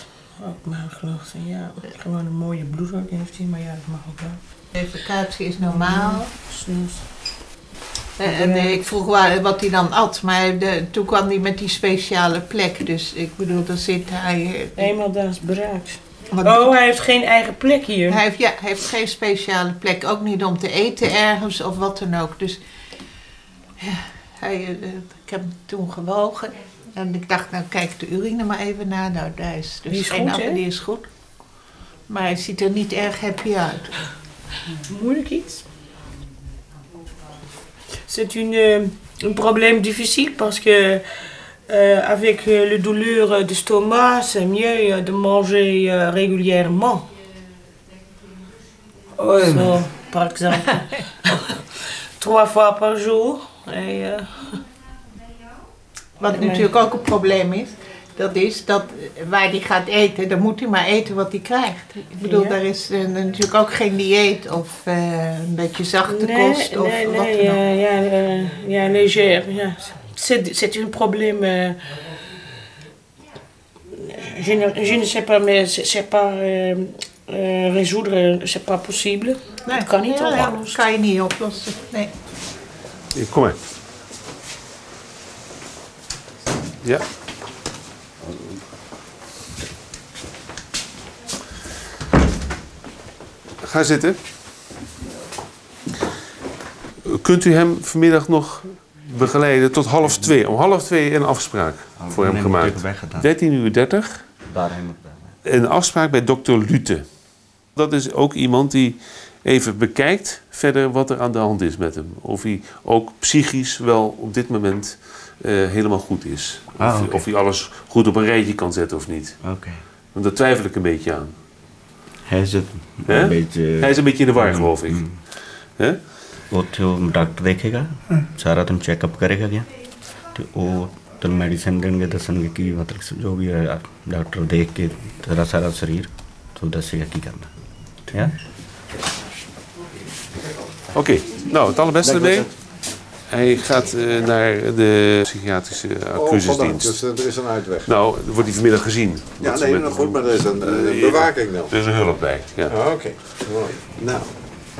Ook maagklachten, ja. Gewoon een mooie bloeddruk heeft hij, maar ja, dat mag ook wel. Defecatie is normaal. Eh, En eh, ik vroeg waar, wat hij dan at, maar de, toen kwam hij met die speciale plek. Dus ik bedoel, daar zit hij... eh, Eenmaal daar is bereikt. Want- Oh, hij heeft geen eigen plek hier. Hij heeft, ja, hij heeft geen speciale plek. Ook niet om te eten ergens of wat dan ook. Dus ja, hij, eh, ik heb hem toen gewogen. En ik dacht, nou kijk de urine maar even na. Nou, daar is dus Die is geen goed, af- hè? Die is goed. Maar hij ziet er niet erg happy uit. Moeilijk iets. C'est une, euh, un problème difficile parce que avec euh, le douleur de stomac, c'est mieux euh, de manger euh, régulièrement. Ouais, So, par exemple, trois fois par jour. Et, euh, Wat natuurlijk ook een probleem is, dat is dat waar hij gaat eten, dan moet hij maar eten wat hij krijgt. Ik bedoel, Ja. daar is eh, natuurlijk ook geen dieet of eh, een beetje zachte nee, kost of nee, wat nee, dan ook. ja, ja, eh, ja, légère. Ja. C'est c'est un problème euh, Je ne, je ne sais pas, mais c'est c'est pas euh, euh, résoudre, c'est pas possible. Nee, Het kan niet ja, oplossen. kan je niet oplossen. Nee. Eh, Kom maar. Ja. Ga zitten. Kunt u hem vanmiddag nog begeleiden tot half twee? Om half twee een afspraak voor hem gemaakt. weggaan? 13 uur 30. Daarheen moet Een afspraak bij dokter Lute. Dat is ook iemand die even bekijkt verder wat er aan de hand is met hem. Of hij ook psychisch wel op dit moment eh, helemaal goed is. Ah, of, of hij alles goed op een rijtje kan zetten of niet. Oké. Want daar twijfel ik een beetje aan. Hij is het een beetje... Hij is een beetje in de war, geloof ik. Hè? ਉੱਥੇ ਉਹ ਡਾਕਟਰ ਦੇਖੇਗਾ ਸਾਰਾ ਤੁਹਾਨੂੰ ਚੈੱਕਅਪ ਕਰੇਗਾ ਗਿਆ ਤੇ ਉਹ ਤੁਹਾਨੂੰ ਮੈਡੀਸਿਨ ਦੇਣਗੇ ਦੱਸਣਗੇ ਕੀ ਮਤਲਬ ਜੋ ਵੀ ਹੈ ਡਾਕਟਰ ਦੇਖ ਕੇ ਤੇਰਾ ਸਾਰਾ ਸਰੀਰ ਤੋਂ ਦੱਸੇਗਾ ਕੀ ਕਰਨਾ ja Oké, nou het allerbeste Dank u ermee. wel. Hij gaat eh, naar de psychiatrische Oh, vandaag, accusesdienst. dus eh, er is een uitweg. Nou, dat wordt hij vanmiddag gezien. Ja, Wat ze nee, met- nou goed, maar er is een, eh, Eh, bewaking dan. Er is een hulp bij, ja. Ah, Oké, mooi. Nou,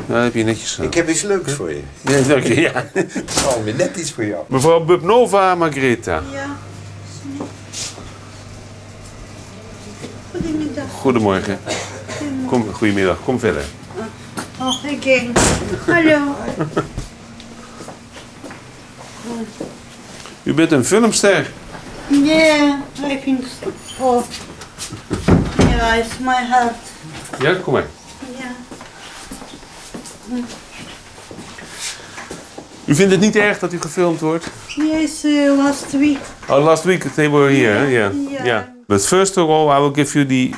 Nou, heb je netjes gedaan. ik heb iets leuks voor je. Ja, dank je, ja. Oh, weer net iets voor jou. Mevrouw Bubnova Margreta. Ja. Goedemiddag. Goedemorgen. Kom, goedemiddag, kom verder. Oh, again. Hallo. U bent een filmster. Yeah, I think so. Oh. Yeah, it's my heart. Ja, kom maar. Yeah. U vindt het niet erg dat u gefilmd wordt? Yes, uh, last week. Oh, last week they were here, huh? yeah. Yeah. yeah. But first of all, I will give you the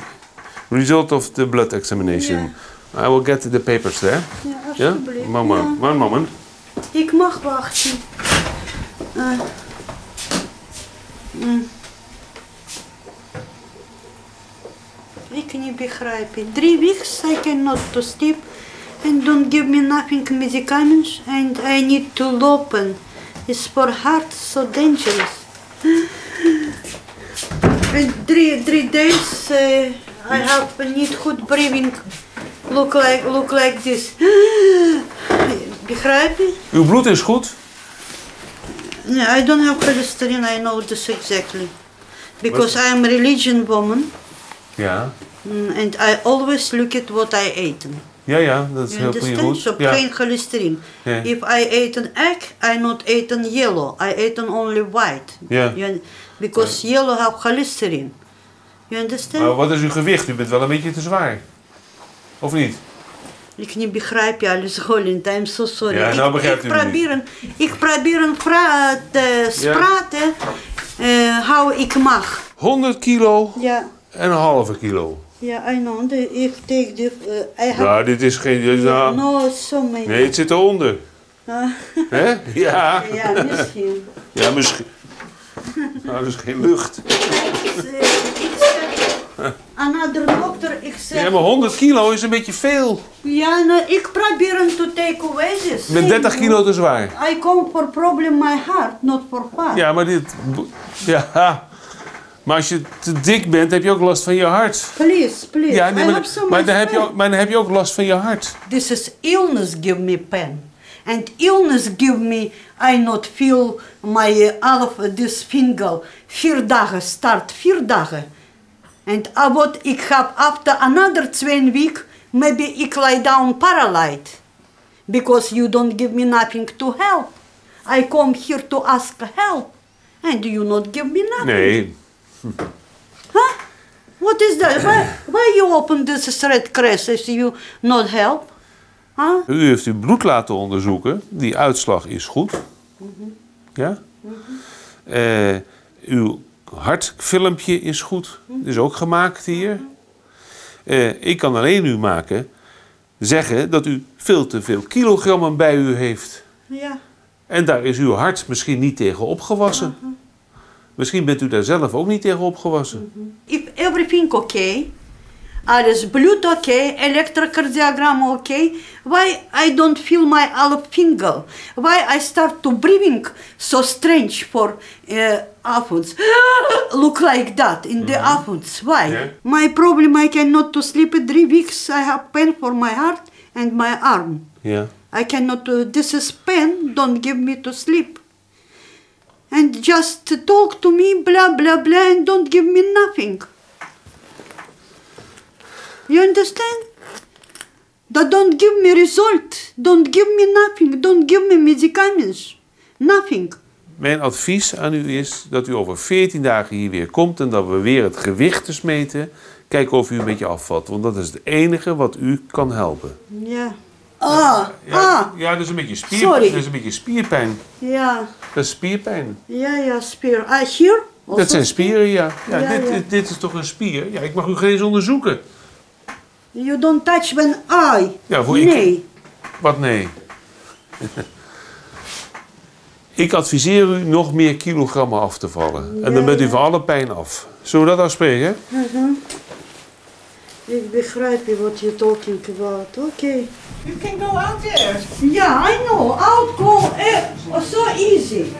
result of the blood examination. I will get the papers there. Ja, Yeah? alsjeblieft. Ja. one moment. Ik mag wachten. Uh, mm. Ik niet begrijpen. Drie weeks I cannot to sleep and don't give me nothing medicaments and I need to lopen. It's for heart so dangerous. And three three days uh, I have need good breathing. Look like look like this. Begrijp je? Uw bloed is goed? Yeah, I don't have cholesterol. I know this exactly, because I am religion woman, Ja. mm, and I always look at what I ate. Ja, ja, dat is You heel goed. So Ja. geen cholesterol. Ja. If I ate an egg, I not ate an yellow. I ate an only white. Ja. You- because yellow have cholesterol. You understand? Maar wat is uw gewicht? U bent wel een beetje te zwaar. Of niet? Ik niet begrijp je alles Holland. I'm so sorry. Ja, nou ik, ik probeer, ik probeer een praten eh, hoe ik mag. 100 kilo Ja. en een halve kilo. Ja, I know. If take the, uh, I have. Nou, dit is geen... dit is nou- No, so many. Nee, het zit eronder. Hè? Ja. ja, misschien. Ja, misschien. Nou, dat is geen lucht. Another doctor, ik zeg. Ja, maar 100 kilo is een beetje veel. Ja, no, ik probeer hem to take away this. Ik ben 30 kilo te zwaar. I come for problem my heart, not for fat. Ja, maar dit... Ja. Maar als je te dik bent, heb je ook last van je hart. Please, please. Ja, nee, I maar, have so maar, dan heb je ook, maar dan heb je ook last van je hart. This is illness give me pain. And illness give me, I not feel my uh, all of this finger. Vier dagen, start vier dagen. And uh, what ik have after another two week, maybe ik lie down paralyzed. Because you don't give me nothing to help. I come here to ask help. And you not give me nothing. Nee. What is that? Why, why you open this red cross if you not help? Huh? U heeft uw bloed laten onderzoeken. Die uitslag is goed. Ja? Eh, uw hartfilmpje is goed. Is ook gemaakt hier. Eh, ik kan alleen u maken zeggen dat u veel te veel kilogrammen bij u heeft. Ja. En daar is uw hart misschien niet tegen opgewassen. Misschien bent u daar zelf ook niet tegen opgewassen. If everything okay, alles bloed oké, elektrocardiogram oké. Why I don't feel my other finger? Why I start to breathing so strange for uh? Look like that in the avonds. Why? Yeah. My problem I cannot to sleep three weeks. I have pain for my heart and my arm. Ja. I cannot. Uh, this is pain. Don't give me to sleep. And just talk to me, blah blah blah, and don't give me nothing. You understand? That don't give me result. Don't give me nothing. Don't give me medicaments. Nothing. Mijn advies aan u is dat u over 14 dagen hier weer komt en dat we weer het gewicht te meten. Kijken of u een beetje afvalt. Want dat is het enige wat u kan helpen. Ja. Ah, ah. Ja, dat is een beetje, spier, Sorry. is een beetje spierpijn. Ja, Dat is spierpijn. ja, ja, spier. Ah, hier? Dat zijn spieren, ja. ja, Ja, dit, ja. Dit, dit is toch een spier? Ja, ik mag u geen eens onderzoeken. You don't touch when I. Ja, voor ik- nee. Wat nee? ik adviseer u nog meer kilogrammen af te vallen. En dan bent u van alle pijn af. Zullen we dat afspreken? Mhm. Ik begrijp what you're talking about. Okay. You can go out there. Yeah, I know. Out go. Eh, so easy.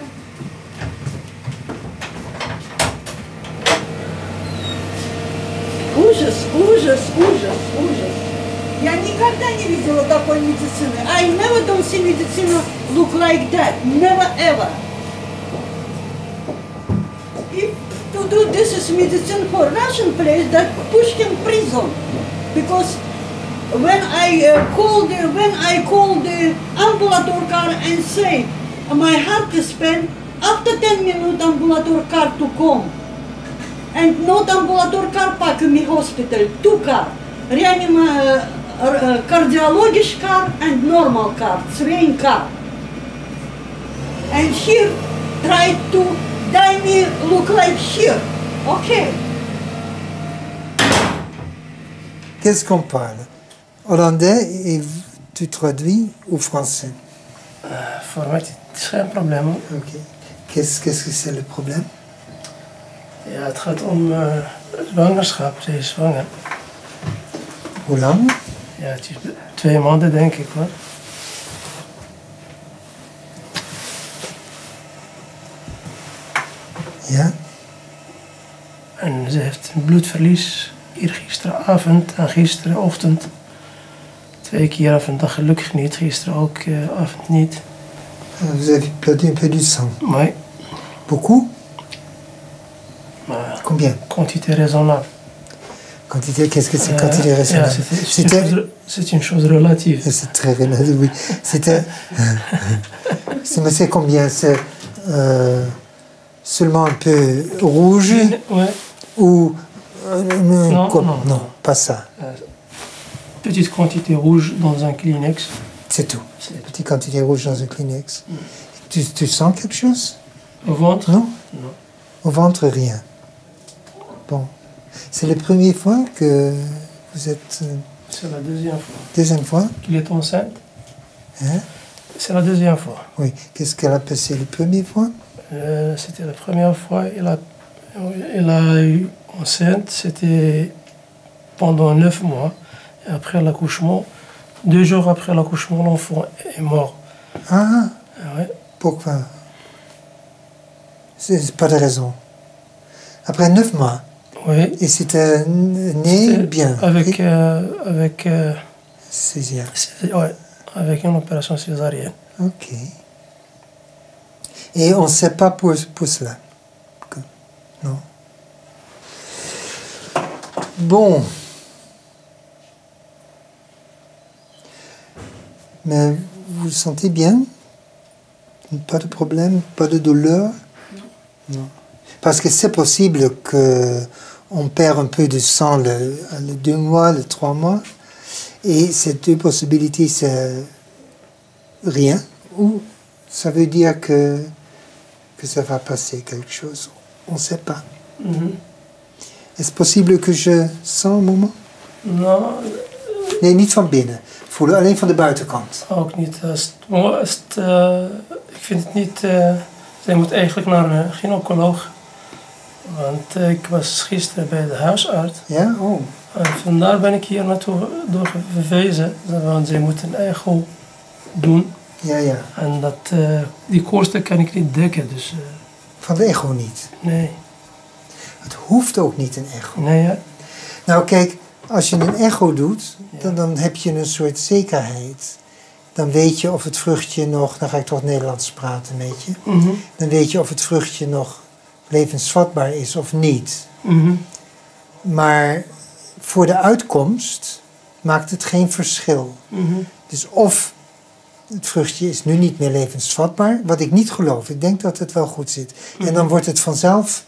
Ужас, ужас, ужас, ужас. Я никогда не видела такой медицины. I never don't see medicine look like that. Never ever. If to do this is medicine for Russian place, that Pushkin prison. Because when I uh, call the when I call the ambulatory car and say my heart is pain, after 10 minutes ambulatory car to come. And not ambulatory car pack me hospital, two car. Reanima, uh, uh, cardiologist car and normal car, train car. And here try to die me look like here. Okay. Qu'est-ce qu'on parle? Hollandais et tu traduis ou français? Is geen probleem. hoor. Ok. Qu'est-ce qu'est-ce que c'est le problème? Ja, het gaat om eh, zwangerschap. Ze is zwanger. Hoe lang Ja, het is twee maanden denk ik hoor. Ja. En ze heeft een bloedverlies hier gisteravond en gisterenochtend. Twee keer af en dag gelukkig niet, gisteren ook eh, avond niet. Vous avez perdu un peu du sang. Oui. Beaucoup Maar Combien quantité raisonnable. Quantité, qu'est-ce que c'est Euh, quantité raisonnable c'est- c'est une chose- relative. C'est très relatif, oui. C'était. c'est, mais c'est combien C'est euh, seulement un peu rouge Ouais. Ou. euh, non, non, pas ça. Euh, petite quantité rouge dans un Kleenex. C'est tout. Petite quantité rouge dans un Kleenex. Tu, tu sens quelque chose? Au ventre? Non Non. Au ventre, rien. Bon. C'est la première fois que vous êtes. euh, C'est la deuxième fois. Deuxième fois qu'il est enceinte? Hein? C'est la deuxième fois. Oui. Qu'est-ce qu'elle a passé la première fois? Euh, c'était la première fois. Elle a, elle a eu enceinte. C'était pendant neuf mois. Et après l'accouchement, deux jours après l'accouchement, l'enfant est mort. Ah Ah ouais. Pourquoi? C'est pas de raison. Après neuf mois Oui. Et c'était né bien Avec, euh, avec, euh, César. césar- ouais, avec une opération césarienne. Ok. Et on ne sait pas pour, pour cela. Que- Non. Bon. Mais vous vous sentez bien? Pas de problème? Pas de douleur? Non. Parce que c'est possible que on perd un peu de sang le, le deux mois, le trois mois. Et ces deux possibilités, c'est rien. Ou ça veut dire que, que ça va passer quelque chose. On ne sait pas. Mhm. Est-ce possible que je sens moment Nou, Nee, niet van binnen. Voelen alleen van de buitenkant. ook niet. Als het, als het, eh, ik vind het niet. eh zij moet eigenlijk naar een gynaecoloog. Want eh, ik was gisteren bij de huisarts. Ja? Oh. En vandaar ben ik hier naartoe door verwezen. Want ze moeten een echo doen. Ja, ja. En dat, eh, die kosten kan ik niet dekken. Dus, eh, Van de echo niet? nee. Het hoeft ook niet een echo. Nee, ja. Nou kijk, als je een echo doet, dan, dan heb je een soort zekerheid. Dan weet je of het vruchtje nog, dan ga ik toch Nederlands praten met je. Mhm. Dan weet je of het vruchtje nog levensvatbaar is of niet. Mhm. Maar voor de uitkomst maakt het geen verschil. Mhm. Dus of het vruchtje is nu niet meer levensvatbaar, wat ik niet geloof. Ik denk dat het wel goed zit. En dan wordt het vanzelf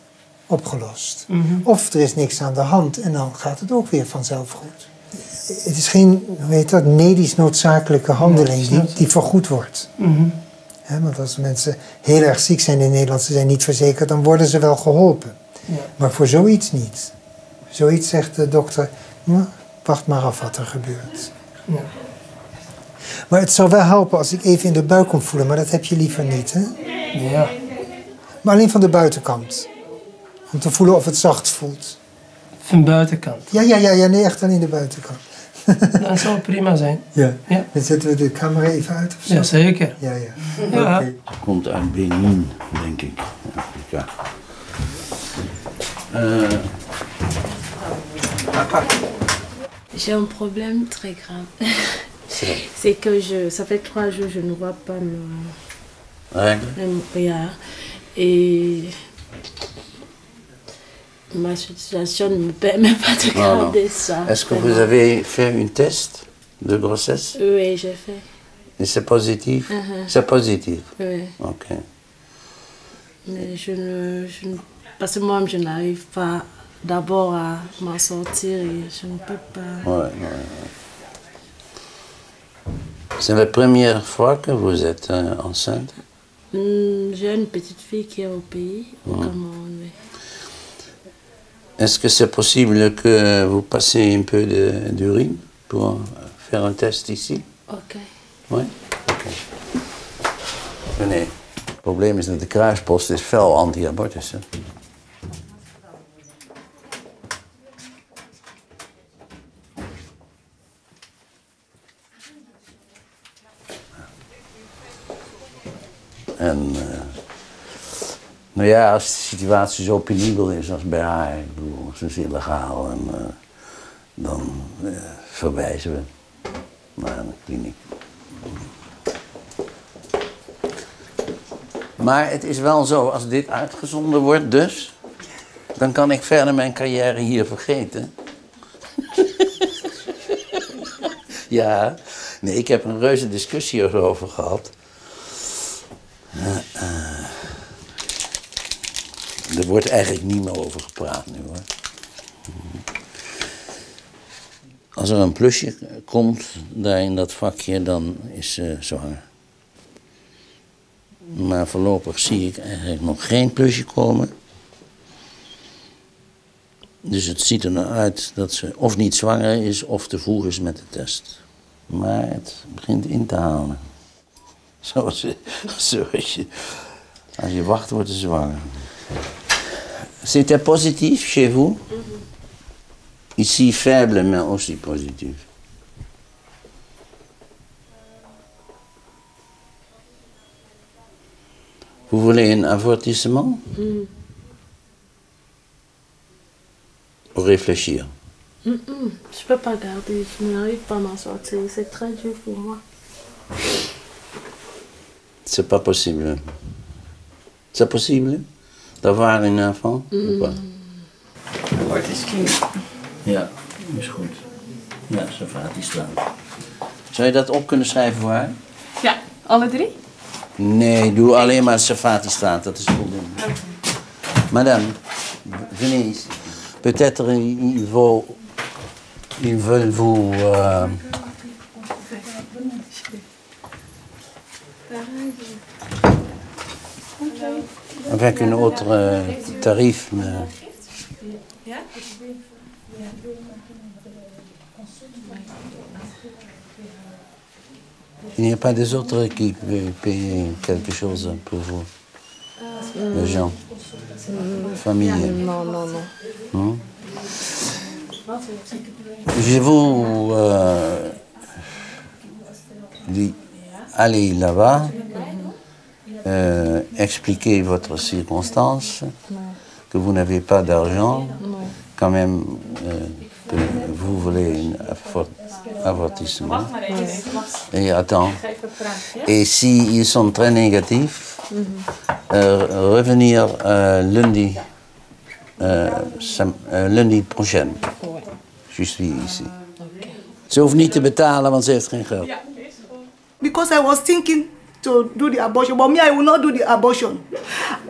opgelost. Mhm. Of er is niks aan de hand en dan gaat het ook weer vanzelf goed. Het is geen, hoe heet dat, medisch noodzakelijke handeling die, die vergoed wordt. Mhm. Want als mensen heel erg ziek zijn in Nederland, ze zijn niet verzekerd, dan worden ze wel geholpen. Ja. Maar voor zoiets niet. Zoiets zegt de dokter, "Nou, wacht maar af wat er gebeurt. Ja. Maar het zou wel helpen als ik even in de buik kon voelen, maar dat heb je liever niet, hè? Ja. Maar alleen van de buitenkant. Om te voelen of het zacht voelt. Van buitenkant. Ja, ja, ja, ja nee, echt alleen de buitenkant. Dat zou prima zijn. Ja. Ja. Dan zetten we de camera even uit of zo? Ja, zeker. Ja, ja. Ja. Oké. Komt uit Benin, denk ik. Afrika. Eh, J'ai un problème très grave. C'est que je, ça fait trois jours que je ne vois pas me prière. Et ma situation ne me permet pas de Non, non. garder ça. Est-ce que vous avez fait une test de grossesse? Oui, j'ai fait. Et c'est positif? Mhm. C'est positif. Oui. Ok. Mais je ne, je ne- Parce que moi, je n'arrive pas d'abord à m'en sortir et je ne peux pas. Ouais, ouais, ouais. C'est la première fois que vous êtes euh, enceinte? Hmm, J'ai une petite fille qui est au pays, au Mhm. Cameroun. oui. Est-ce que c'est possible que vous passiez un peu d'urine pour faire un test ici? Ok. Oui? Oké. Nee. Het probleem is dat de kruispost is fel anti-abortus. En eh, nou ja, als de situatie zo penibel is als bij haar, ik bedoel, ze is illegaal, en, eh, dan eh, verwijzen we naar een kliniek. Maar het is wel zo, als dit uitgezonden wordt dus, dan kan ik verder mijn carrière hier vergeten. ja, nee, ik heb een reuze discussie erover gehad. Eh, eh, er wordt eigenlijk niet meer over gepraat nu hoor. Als er een plusje komt daar in dat vakje, dan is ze zwanger. Maar voorlopig zie ik eigenlijk nog geen plusje komen. Dus het ziet er nou uit dat ze of niet zwanger is of te vroeg is met de test. Maar het begint in te halen. Zoals, je- als wacht, wordt zwanger. C'était positif chez vous? Ici faible, mais aussi positif. Vous voulez un avertissement? Hmm. ou réfléchir Mm, Je peux pas garder, je n'arrive pas à m'en sortir. C'est très dur pour moi. C'est pas possible. C'est possible d'avoir un enfant ou pas Wordt is kind. Ja, is goed. Ja, zo die staan. Zou je dat op kunnen schrijven voor haar? Ja, alle drie? Nee, doe alleen maar Safati staat, dat is voldoende. Madame, venez. Peut-être il faut, ils veulent vous... euh, avec une autre euh, tarif, mais... Il n'y a pas des autres qui peuvent payer quelque chose pour vous? Les gens Famille Non, non, non. non Je vous euh, dis, allez là-bas, euh, expliquez votre circonstance, que vous n'avez pas d'argent, quand même euh, que vous voulez un avortissement. Et attends. Et s'ils sont très négatifs, euh, revenir euh, lundi, euh, lundi prochain. Je suis ici. Ze hoeft niet te betalen, want ze heeft geen geld. because I was thinking to do the abortion, but me, I will not do the abortion.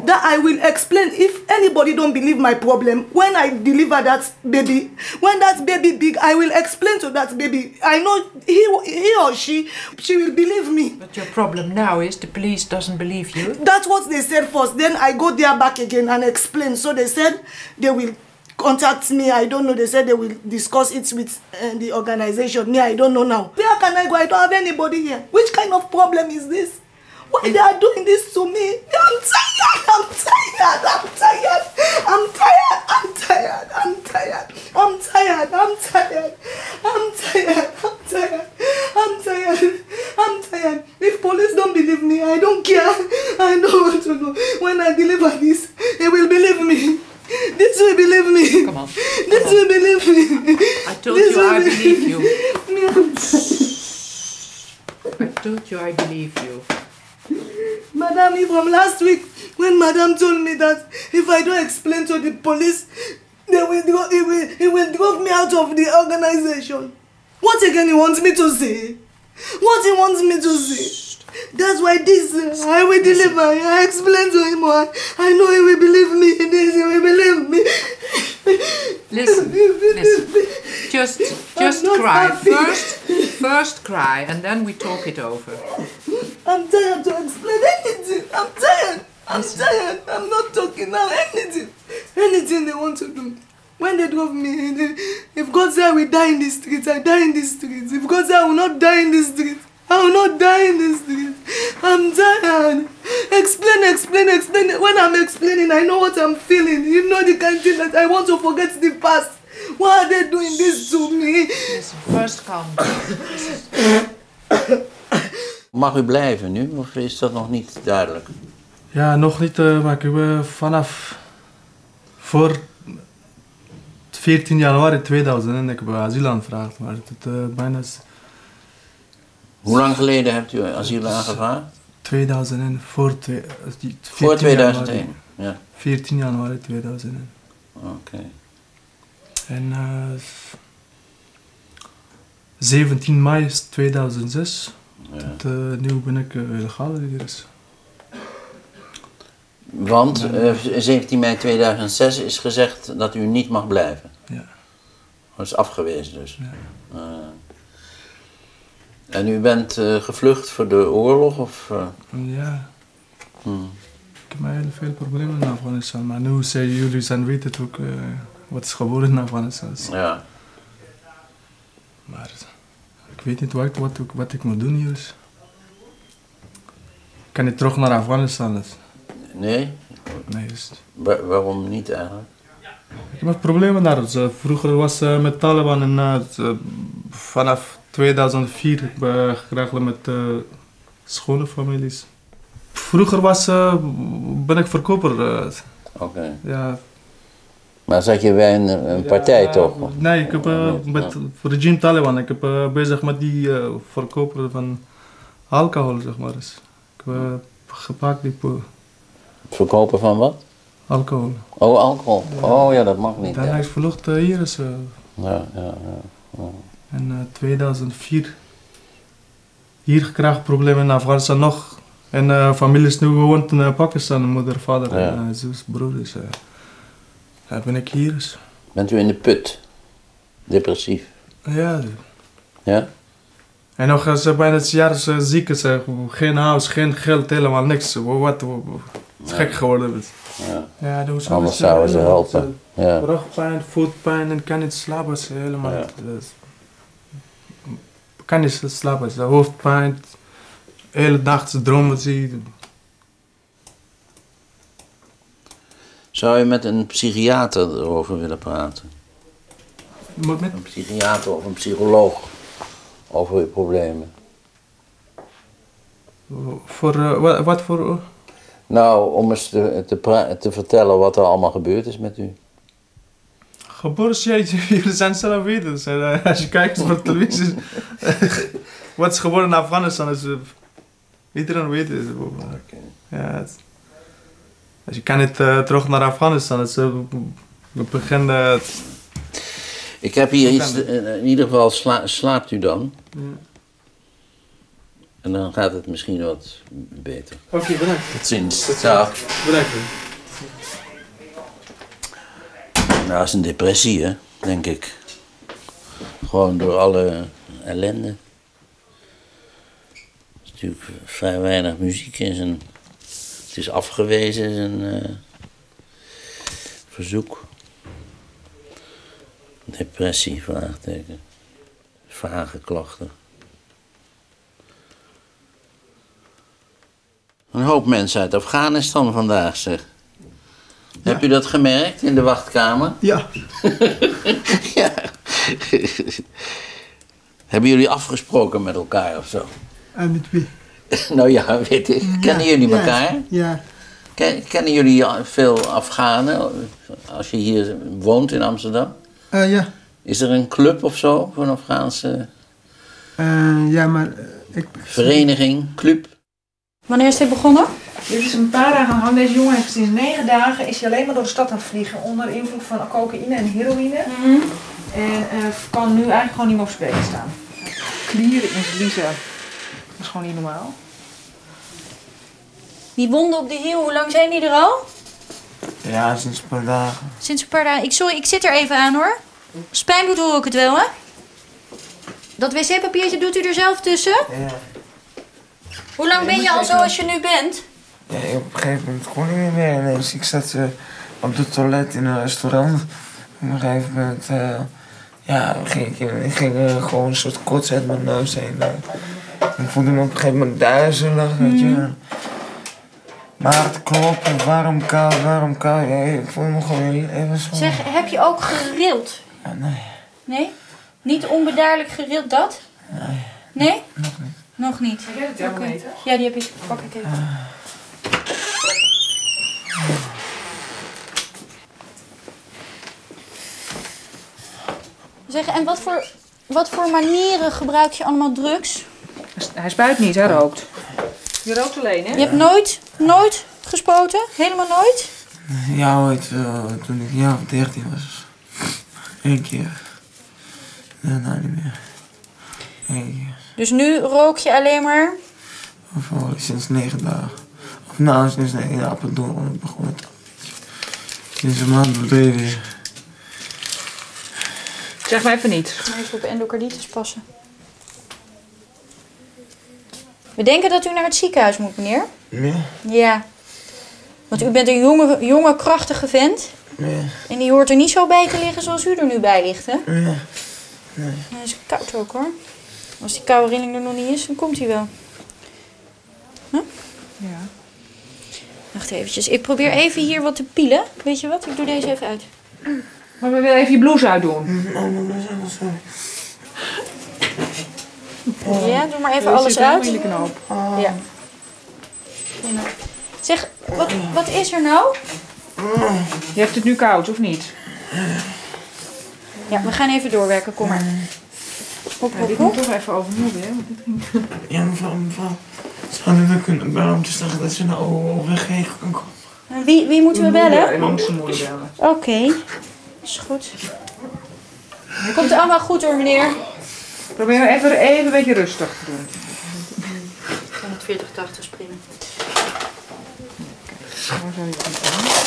That I will explain if anybody don't believe my problem. When I deliver that baby, when that baby big, I will explain to that baby. I know he, he or she, she will believe me. But your problem now is the police doesn't believe you. That's what they said first. Then I go there back again and explain. So they said they will contact me. I don't know. They said they will discuss it with uh, the organization. Me, I don't know now. Where can I go? I don't have anybody here. Which kind of problem is this? Why they are doing this to me? I'm tired. I'm tired. I'm tired. I'm tired. I'm tired. I'm tired. I'm tired. I'm tired. I'm tired. I'm tired. I'm tired. I'm tired. If police don't believe me, I don't care. I don't want to know. When I deliver this, they will believe me. This will believe me. Come on. This will believe me. I told This you will I believe you. I told you I believe you. Madam, from last week, when Madam told me that if I don't explain to the police, they will he will, he will drop me out of the organization. What again he wants me to say? What he wants me to say? That's why this uh, I will deliver. I explain to him why. I know he will believe me. This he will believe me. Listen, listen. Just, just cry. happy. First, first cry, and then we talk it over. I'm tired to explain anything. I'm tired. I'm tired. I'm not talking now. Anything. Anything they want to do. When they drove me, they, if God said I will die in the streets, I die in the streets. If God said I will not die in the streets, I will not die in streets. I'm tired. Explain, explain, explain. When I'm explaining, I know what I'm feeling. You know the kind of thing that I want to forget the past. Why are they doing this to me? Listen, first calm. Mag u blijven nu, of is dat nog niet duidelijk? Ja, nog niet, eh, maar ik heb eh, vanaf voor 14 januari 2000 en ik heb asiel aangevraagd, maar het eh, bijna is Hoe lang geleden hebt u asiel aangevraagd? 2000 en voor, twee- die- Voor 14 2001, januari. ja. 14 januari 2001. Oké. En eh, 17 mei is 2006. Ja. Tot, eh, nu ben ik eh, illegaal hier. Dus. Want eh, 17 mei 2006 is gezegd dat u niet mag blijven. Ja. Dat is afgewezen dus. Eh, en u bent eh, gevlucht voor de oorlog? Of, eh? Ja, Hmm. ik heb heel veel problemen in Afghanistan. Maar nu zijn jullie zijn weten ook eh, wat is geworden in Afghanistan. Ja. Maar ik weet niet wat, ik- wat, ik- wat ik moet doen hier. Ik kan niet terug naar Afghanistan. Nee? Nee, is Wa- waarom niet eigenlijk? Ik heb problemen daar. Vroeger was met Taliban en vanaf 2004 ik ben geregeld met eh, schone families. Vroeger was, eh, ben ik verkoper. eh. Oké. ja, Maar zat je bij een, een partij Ja, toch? Nee, ik heb met regime Taliban. Ik heb bezig met die verkoper van alcohol, zeg maar. Dus ik heb gepakt die Verkopen van wat? alcohol. Oh, alcohol. Oh ja, dat mag niet. Hij is vlucht hier. Is, eh, Ja, ja, ja. Ja. in eh, 2004 hier gekregen problemen in Afghanistan nog. En eh familie is nu gewoond in eh, Pakistan, moeder, vader Ja. en eh, zus, broer. Eh, daar ben ik hier. Dus. Bent u in de put? Depressief? Ja, Ja? En nog als ze bijna het jaar ziek is, eh, geen huis, geen geld, helemaal niks. Wat, wat, is gek geworden. Dus. Ja. Ja, Anders zouden ze helpen. eh, Ja. Rugpijn, voetpijn en kan niet slapen. Helemaal. Ja. Dus, kan niet slapen. Ze hoofdpijn, de hele dag ze dromen ze. Zou je met een psychiater erover willen praten? een psychiater of een psycholoog over je problemen. Voor, eh, wat, voor... Nou, om eens te, te vertellen wat er allemaal gebeurd is met u. Geboren, ja, jullie zijn zelf weten. Dus, eh, als je kijkt op televisie, wat is geboren in Afghanistan, is, eh, iedereen weet het. Ja, het- als je kan niet eh, terug naar Afghanistan, het is, eh, we beginnen... Ik heb hier iets, eh, in ieder geval sla- slaapt u dan. Ja. En dan gaat het misschien wat beter. Oké, bedankt. Tot ziens. Tot ziens. Dag. Bedankt. Nou, is een depressie, hè, denk ik. Gewoon door alle ellende. Er is natuurlijk vrij weinig muziek in zijn. Het is afgewezen, zijn eh, verzoek. Depressie, vraagteken. Vage klachten. Een hoop mensen uit Afghanistan vandaag, zeg. Heb u dat gemerkt in de wachtkamer? Ja. ja. Hebben jullie afgesproken met elkaar of zo? En met wie? nou ja, weet ik. Kennen jullie elkaar? Ja. Ken- kennen jullie veel Afghanen als je hier woont in Amsterdam? Eh, ja. Is er een club of zo voor een Afghaanse Eh, ja, maar eh, ik... vereniging, club? Wanneer is dit begonnen? Dit is een paar dagen aan de gang. Deze jongen heeft sinds negen dagen is hij alleen maar door de stad aan het vliegen onder invloed van cocaïne en heroïne. En eh, kan nu eigenlijk gewoon niet meer op zijn benen staan. Klieren in zijn liezen. Dat is gewoon niet normaal. Die wonden op de hiel, hoe lang zijn die er al? Ja, sinds een paar dagen. Sinds een paar dagen. Ik, sorry, ik zit er even aan hoor. Als het pijn doet hoor ik het wel hè. Dat wc-papiertje doet u er zelf tussen? Ja. Hoe lang ben je al zo als je nu bent? Ja op een gegeven moment kon ik niet meer ineens. Ik zat eh, op de toilet in een restaurant. Op een gegeven moment, eh, ja, ging ik, ik ging eh, gewoon een soort kots uit mijn neus heen. eh. ik voelde me op een gegeven moment duizelig, weet je. Mhm. Maar het kloppen, warm, koud, warm, koud. Ja, ik voelde me gewoon even zo. Zeg, heb je ook gerild? Ja, nee. Nee? Niet onbedaarlijk gerild dat? Nee. Nee? Nog niet. Nog niet. Heb jij de thermometer? Ja, die heb ik. Pak ik even. Zeg, en wat voor, wat voor manieren gebruik je allemaal drugs? Hij spuit niet, hij rookt. Je rookt alleen, hè? Je hebt nooit, nooit gespoten? Helemaal nooit? Ja, ooit, eh, toen ik een jaar of 13 was. Eén keer. Daarna niet meer. Eén keer. Dus nu rook je alleen maar? Of al sinds negen dagen. Of nou, sinds negen dagen. Toe begon het. Sinds een maand of drie weer. Zeg maar even niet. Ga even op endocarditis passen. We denken dat u naar het ziekenhuis moet, meneer. Ja? Ja. Want u bent een jonge, jonge krachtige vent. Ja. En die hoort er niet zo bij te liggen zoals u er nu bij ligt, hè? Ja. Nee. Hij is koud ook, hoor. Als die koude rilling er nog niet is, dan komt hij wel. Huh? Ja. Wacht eventjes. Ik probeer even hier wat te pielen. Weet je wat? Ik doe deze even uit. Maar we willen even je blouse uitdoen. Ja, doe maar even alles uit. in de knoop. Ja. Prima. Zeg, wat, wat is er nou? Je hebt het nu koud, of niet? Ja, we gaan even doorwerken. Kom maar. Hop, Ja, hop, dit moet hop. toch even overnieuw weer. Want dit ging... Ja, mevrouw, mevrouw. Zouden we kunnen bellen om te zeggen dat ze nou weggeven kan komen? En Wie, wie moeten we Moeder, bellen? moet ze moeder bellen. Oké. Is goed. Komt allemaal goed hoor, meneer. Probeer even, even een beetje rustig te doen. 140, 80 springen.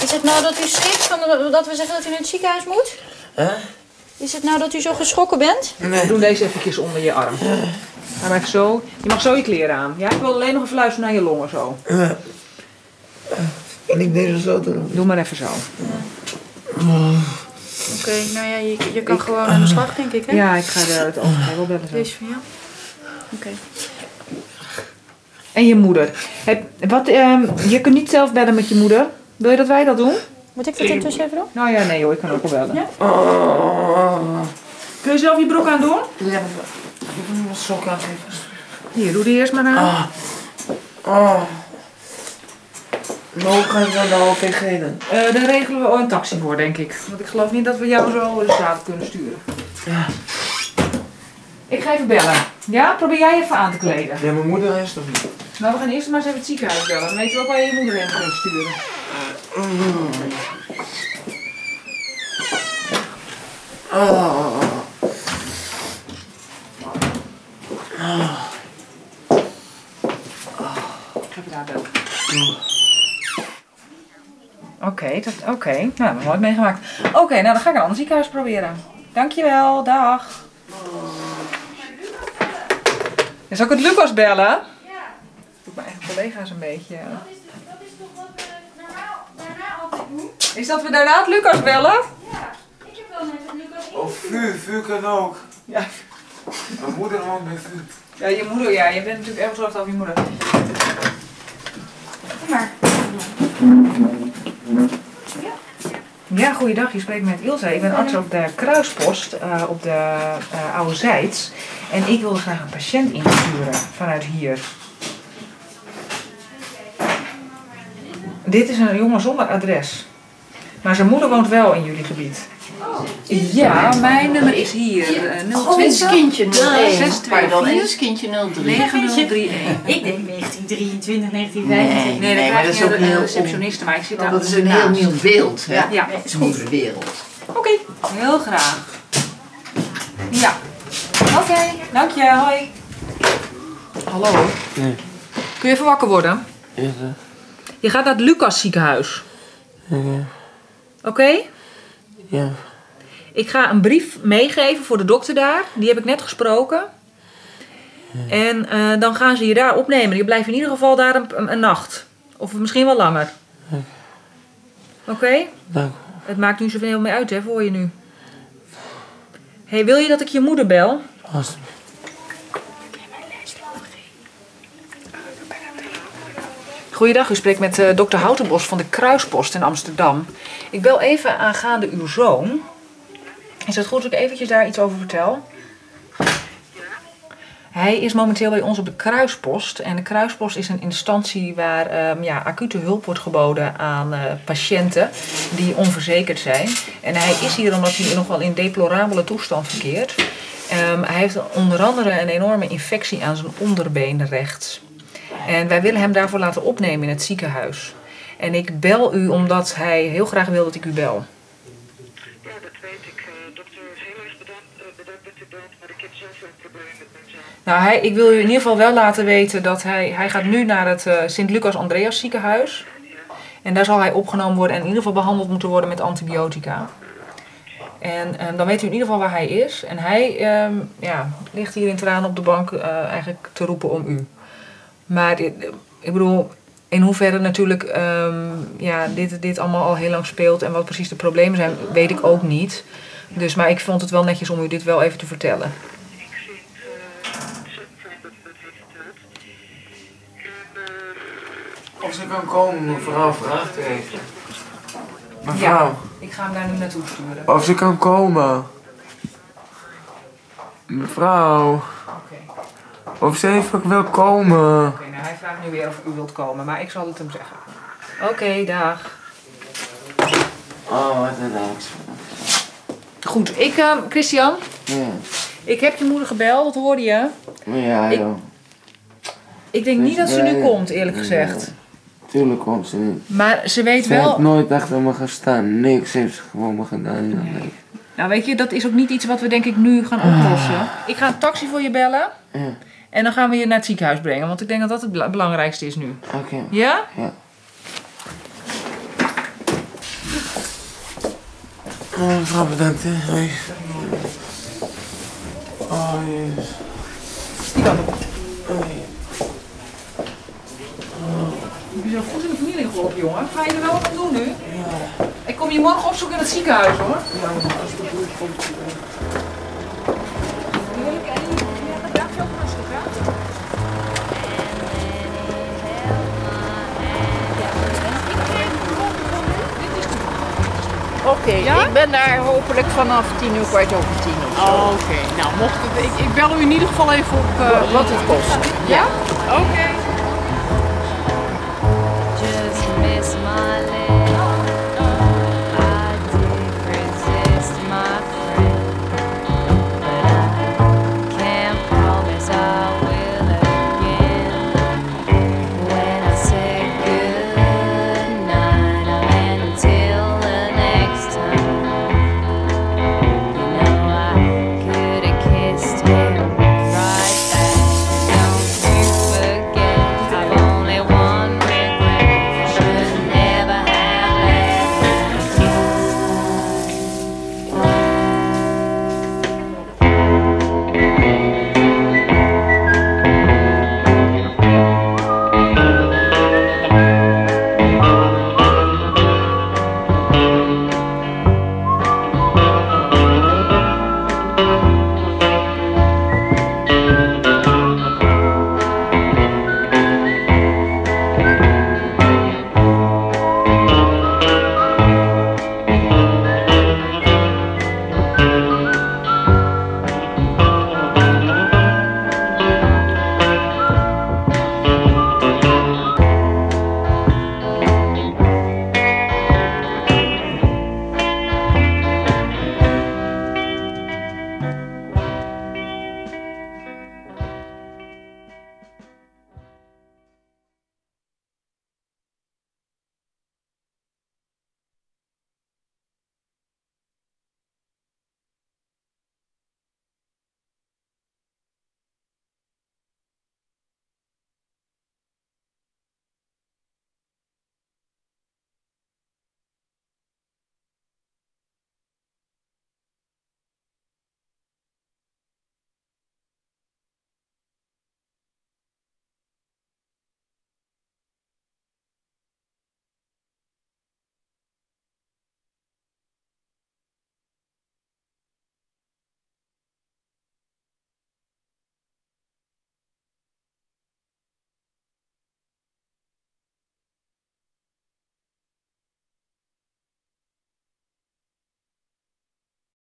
Is het nou dat u schrikt van de- dat we zeggen dat u naar het ziekenhuis moet? Hè? Is het nou dat u zo geschrokken bent? We doen deze eventjes onder je arm. Ga maar even zo. Je mag zo je kleren aan. Ja, ik wil alleen nog even luisteren naar je longen zo. Ja. Kan ik deze zo doen? Doe maar even zo. Oké, nou ja, je, je kan gewoon aan de slag, denk ik, hè? Ja, ik ga de, het overgeven wel bellen zo. Deze van jou? Oké. En je moeder. Heb, wat, ehm, je kunt niet zelf bellen met je moeder. Wil je dat wij dat doen? Moet ik dat intussen even doen? Nou ja, nee hoor, ik kan ook wel bellen. Ja? Oh. Kun je zelf je broek aan doen? Ja, ik moet mijn sok aangeven. Hier, doe die eerst maar aan. Ah. Oh. Kan je dan nou tegen Eh, daar regelen we een taxi voor, denk ik. Want ik geloof niet dat we jou zo de straat kunnen sturen. Ja. Ik ga even bellen. Ja? Probeer jij even aan te kleden. Ja, mijn moeder is nog niet. Nou, we gaan eerst maar eens even het ziekenhuis bellen. Dan weten we ook waar je je moeder heen kunt sturen. Oh. Oh. Ik ga even daar bellen. Oké, dat- oké. Nou, dat heb ik nooit meegemaakt. Oké, nou dan ga ik een ander ziekenhuis proberen. Dankjewel, dag. Ja, zal ik het Lucas bellen? Ja. Doe mijn eigen collega's een beetje. Is dat we daarna het Lucas bellen? Oh, vuur, vuur kan ook. Ja. Mijn moeder woont bij vuur. Ja, je moeder, ja. Je bent natuurlijk erg bezorgd over je moeder. Kom maar. Ja, goeiedag. Je spreekt met Ilse. Ik ben arts op de Kruispost eh, op de eh, Oude Zijds. En ik wilde graag een patiënt insturen vanuit hier. Dit is een jongen zonder adres. Maar zijn moeder woont wel in jullie gebied. Ja, mijn nummer is hier. eh, 020 Oh, is kindje 01. 624 Pardon, en is kindje 03. 9031. Ik denk 1923, 1925. Nee, nee, Nee, maar dat is ook de heel receptioniste, maar ik zit daar dat is een heel nieuw beeld, hè? Ja, ja. Het is goed. wereld. Oké, heel graag. Ja. Oké, dank je. Hoi. Hallo. Nee. Kun je even wakker worden? Ja, Je gaat naar het Lucas ziekenhuis. ja. Oké? Ja. Ik ga een brief meegeven voor de dokter daar. Die heb ik net gesproken. En eh, dan gaan ze je daar opnemen. Je blijft in ieder geval daar een, een, een nacht. Of misschien wel langer. Oké? Dank. Het maakt nu zoveel meer uit, hè, voor je nu. hey, wil je dat ik je moeder bel? Alsjeblieft. Goeiedag, u spreekt met eh, dokter Houtenbos van de Kruispost in Amsterdam. Ik bel even aangaande uw zoon. Is het goed dat ik eventjes daar iets over vertel? Hij is momenteel bij ons op de Kruispost. En de Kruispost is een instantie waar ehm, ja, acute hulp wordt geboden aan eh, patiënten die onverzekerd zijn. En hij is hier omdat hij nog wel in deplorabele toestand verkeert. Ehm, hij heeft onder andere een enorme infectie aan zijn onderbeen rechts. En wij willen hem daarvoor laten opnemen in het ziekenhuis. En ik bel u omdat hij heel graag wil dat ik u bel. Nou, ik wil u in ieder geval wel laten weten dat hij, hij gaat nu naar het eh, Sint-Lucas-Andreas ziekenhuis. En daar zal hij opgenomen worden en in ieder geval behandeld moeten worden met antibiotica. En eh, dan weet u in ieder geval waar hij is. En hij ehm, ja, ligt hier in tranen op de bank eh, eigenlijk te roepen om u. Maar dit- ik bedoel, in hoeverre natuurlijk ehm, ja, dit, dit allemaal al heel lang speelt en wat precies de problemen zijn, weet ik ook niet. Dus, maar ik vond het wel netjes om u dit wel even te vertellen. Of ze kan komen, mevrouw vraagt u even. Mevrouw. Ja, ik ga hem daar nu naartoe sturen. Of ze kan komen. Mevrouw. Of ze even wil komen. Oké, nou hij vraagt nu weer of u wilt komen, maar ik zal het hem zeggen. Oké, dag. Oh, wat een angst. Goed, ik, ehm, Christian, Ja. ik heb je moeder gebeld, dat hoorde je. Ja, Ik- joh. Ik denk niet dat ze nu komt, eerlijk gezegd. Tuurlijk komt ze niet. Maar ze weet Ze wel... heeft nooit achter me gestaan. Niks heeft ze gewoon me gedaan in haar leven. Nou, weet je, dat is ook niet iets wat we denk ik nu gaan oplossen. Ik ga een taxi voor je bellen. Ja. En dan gaan we je naar het ziekenhuis brengen, want ik denk dat dat het bela- belangrijkste is nu. Oké. Ja? Ja. Oh, mevrouw, bedankt, hè. Hoi. Oh, jezus. Die kant op. Hoi. Je bent zo goed in de familie geholpen, jongen. Ga je er wel wat aan doen nu? Ja. Ik kom je morgen opzoeken in het ziekenhuis, hoor. Ja, maar alsjeblieft, kom je Heerlijk, en je gedraagt je ook rustig, hè? Oké, ik ben daar hopelijk vanaf tien uur, kwart over tien of zo. Oh, Oké, nou mocht het, ik, ik bel u in ieder geval even op. eh, Wat het kost. Ja? Oké. Just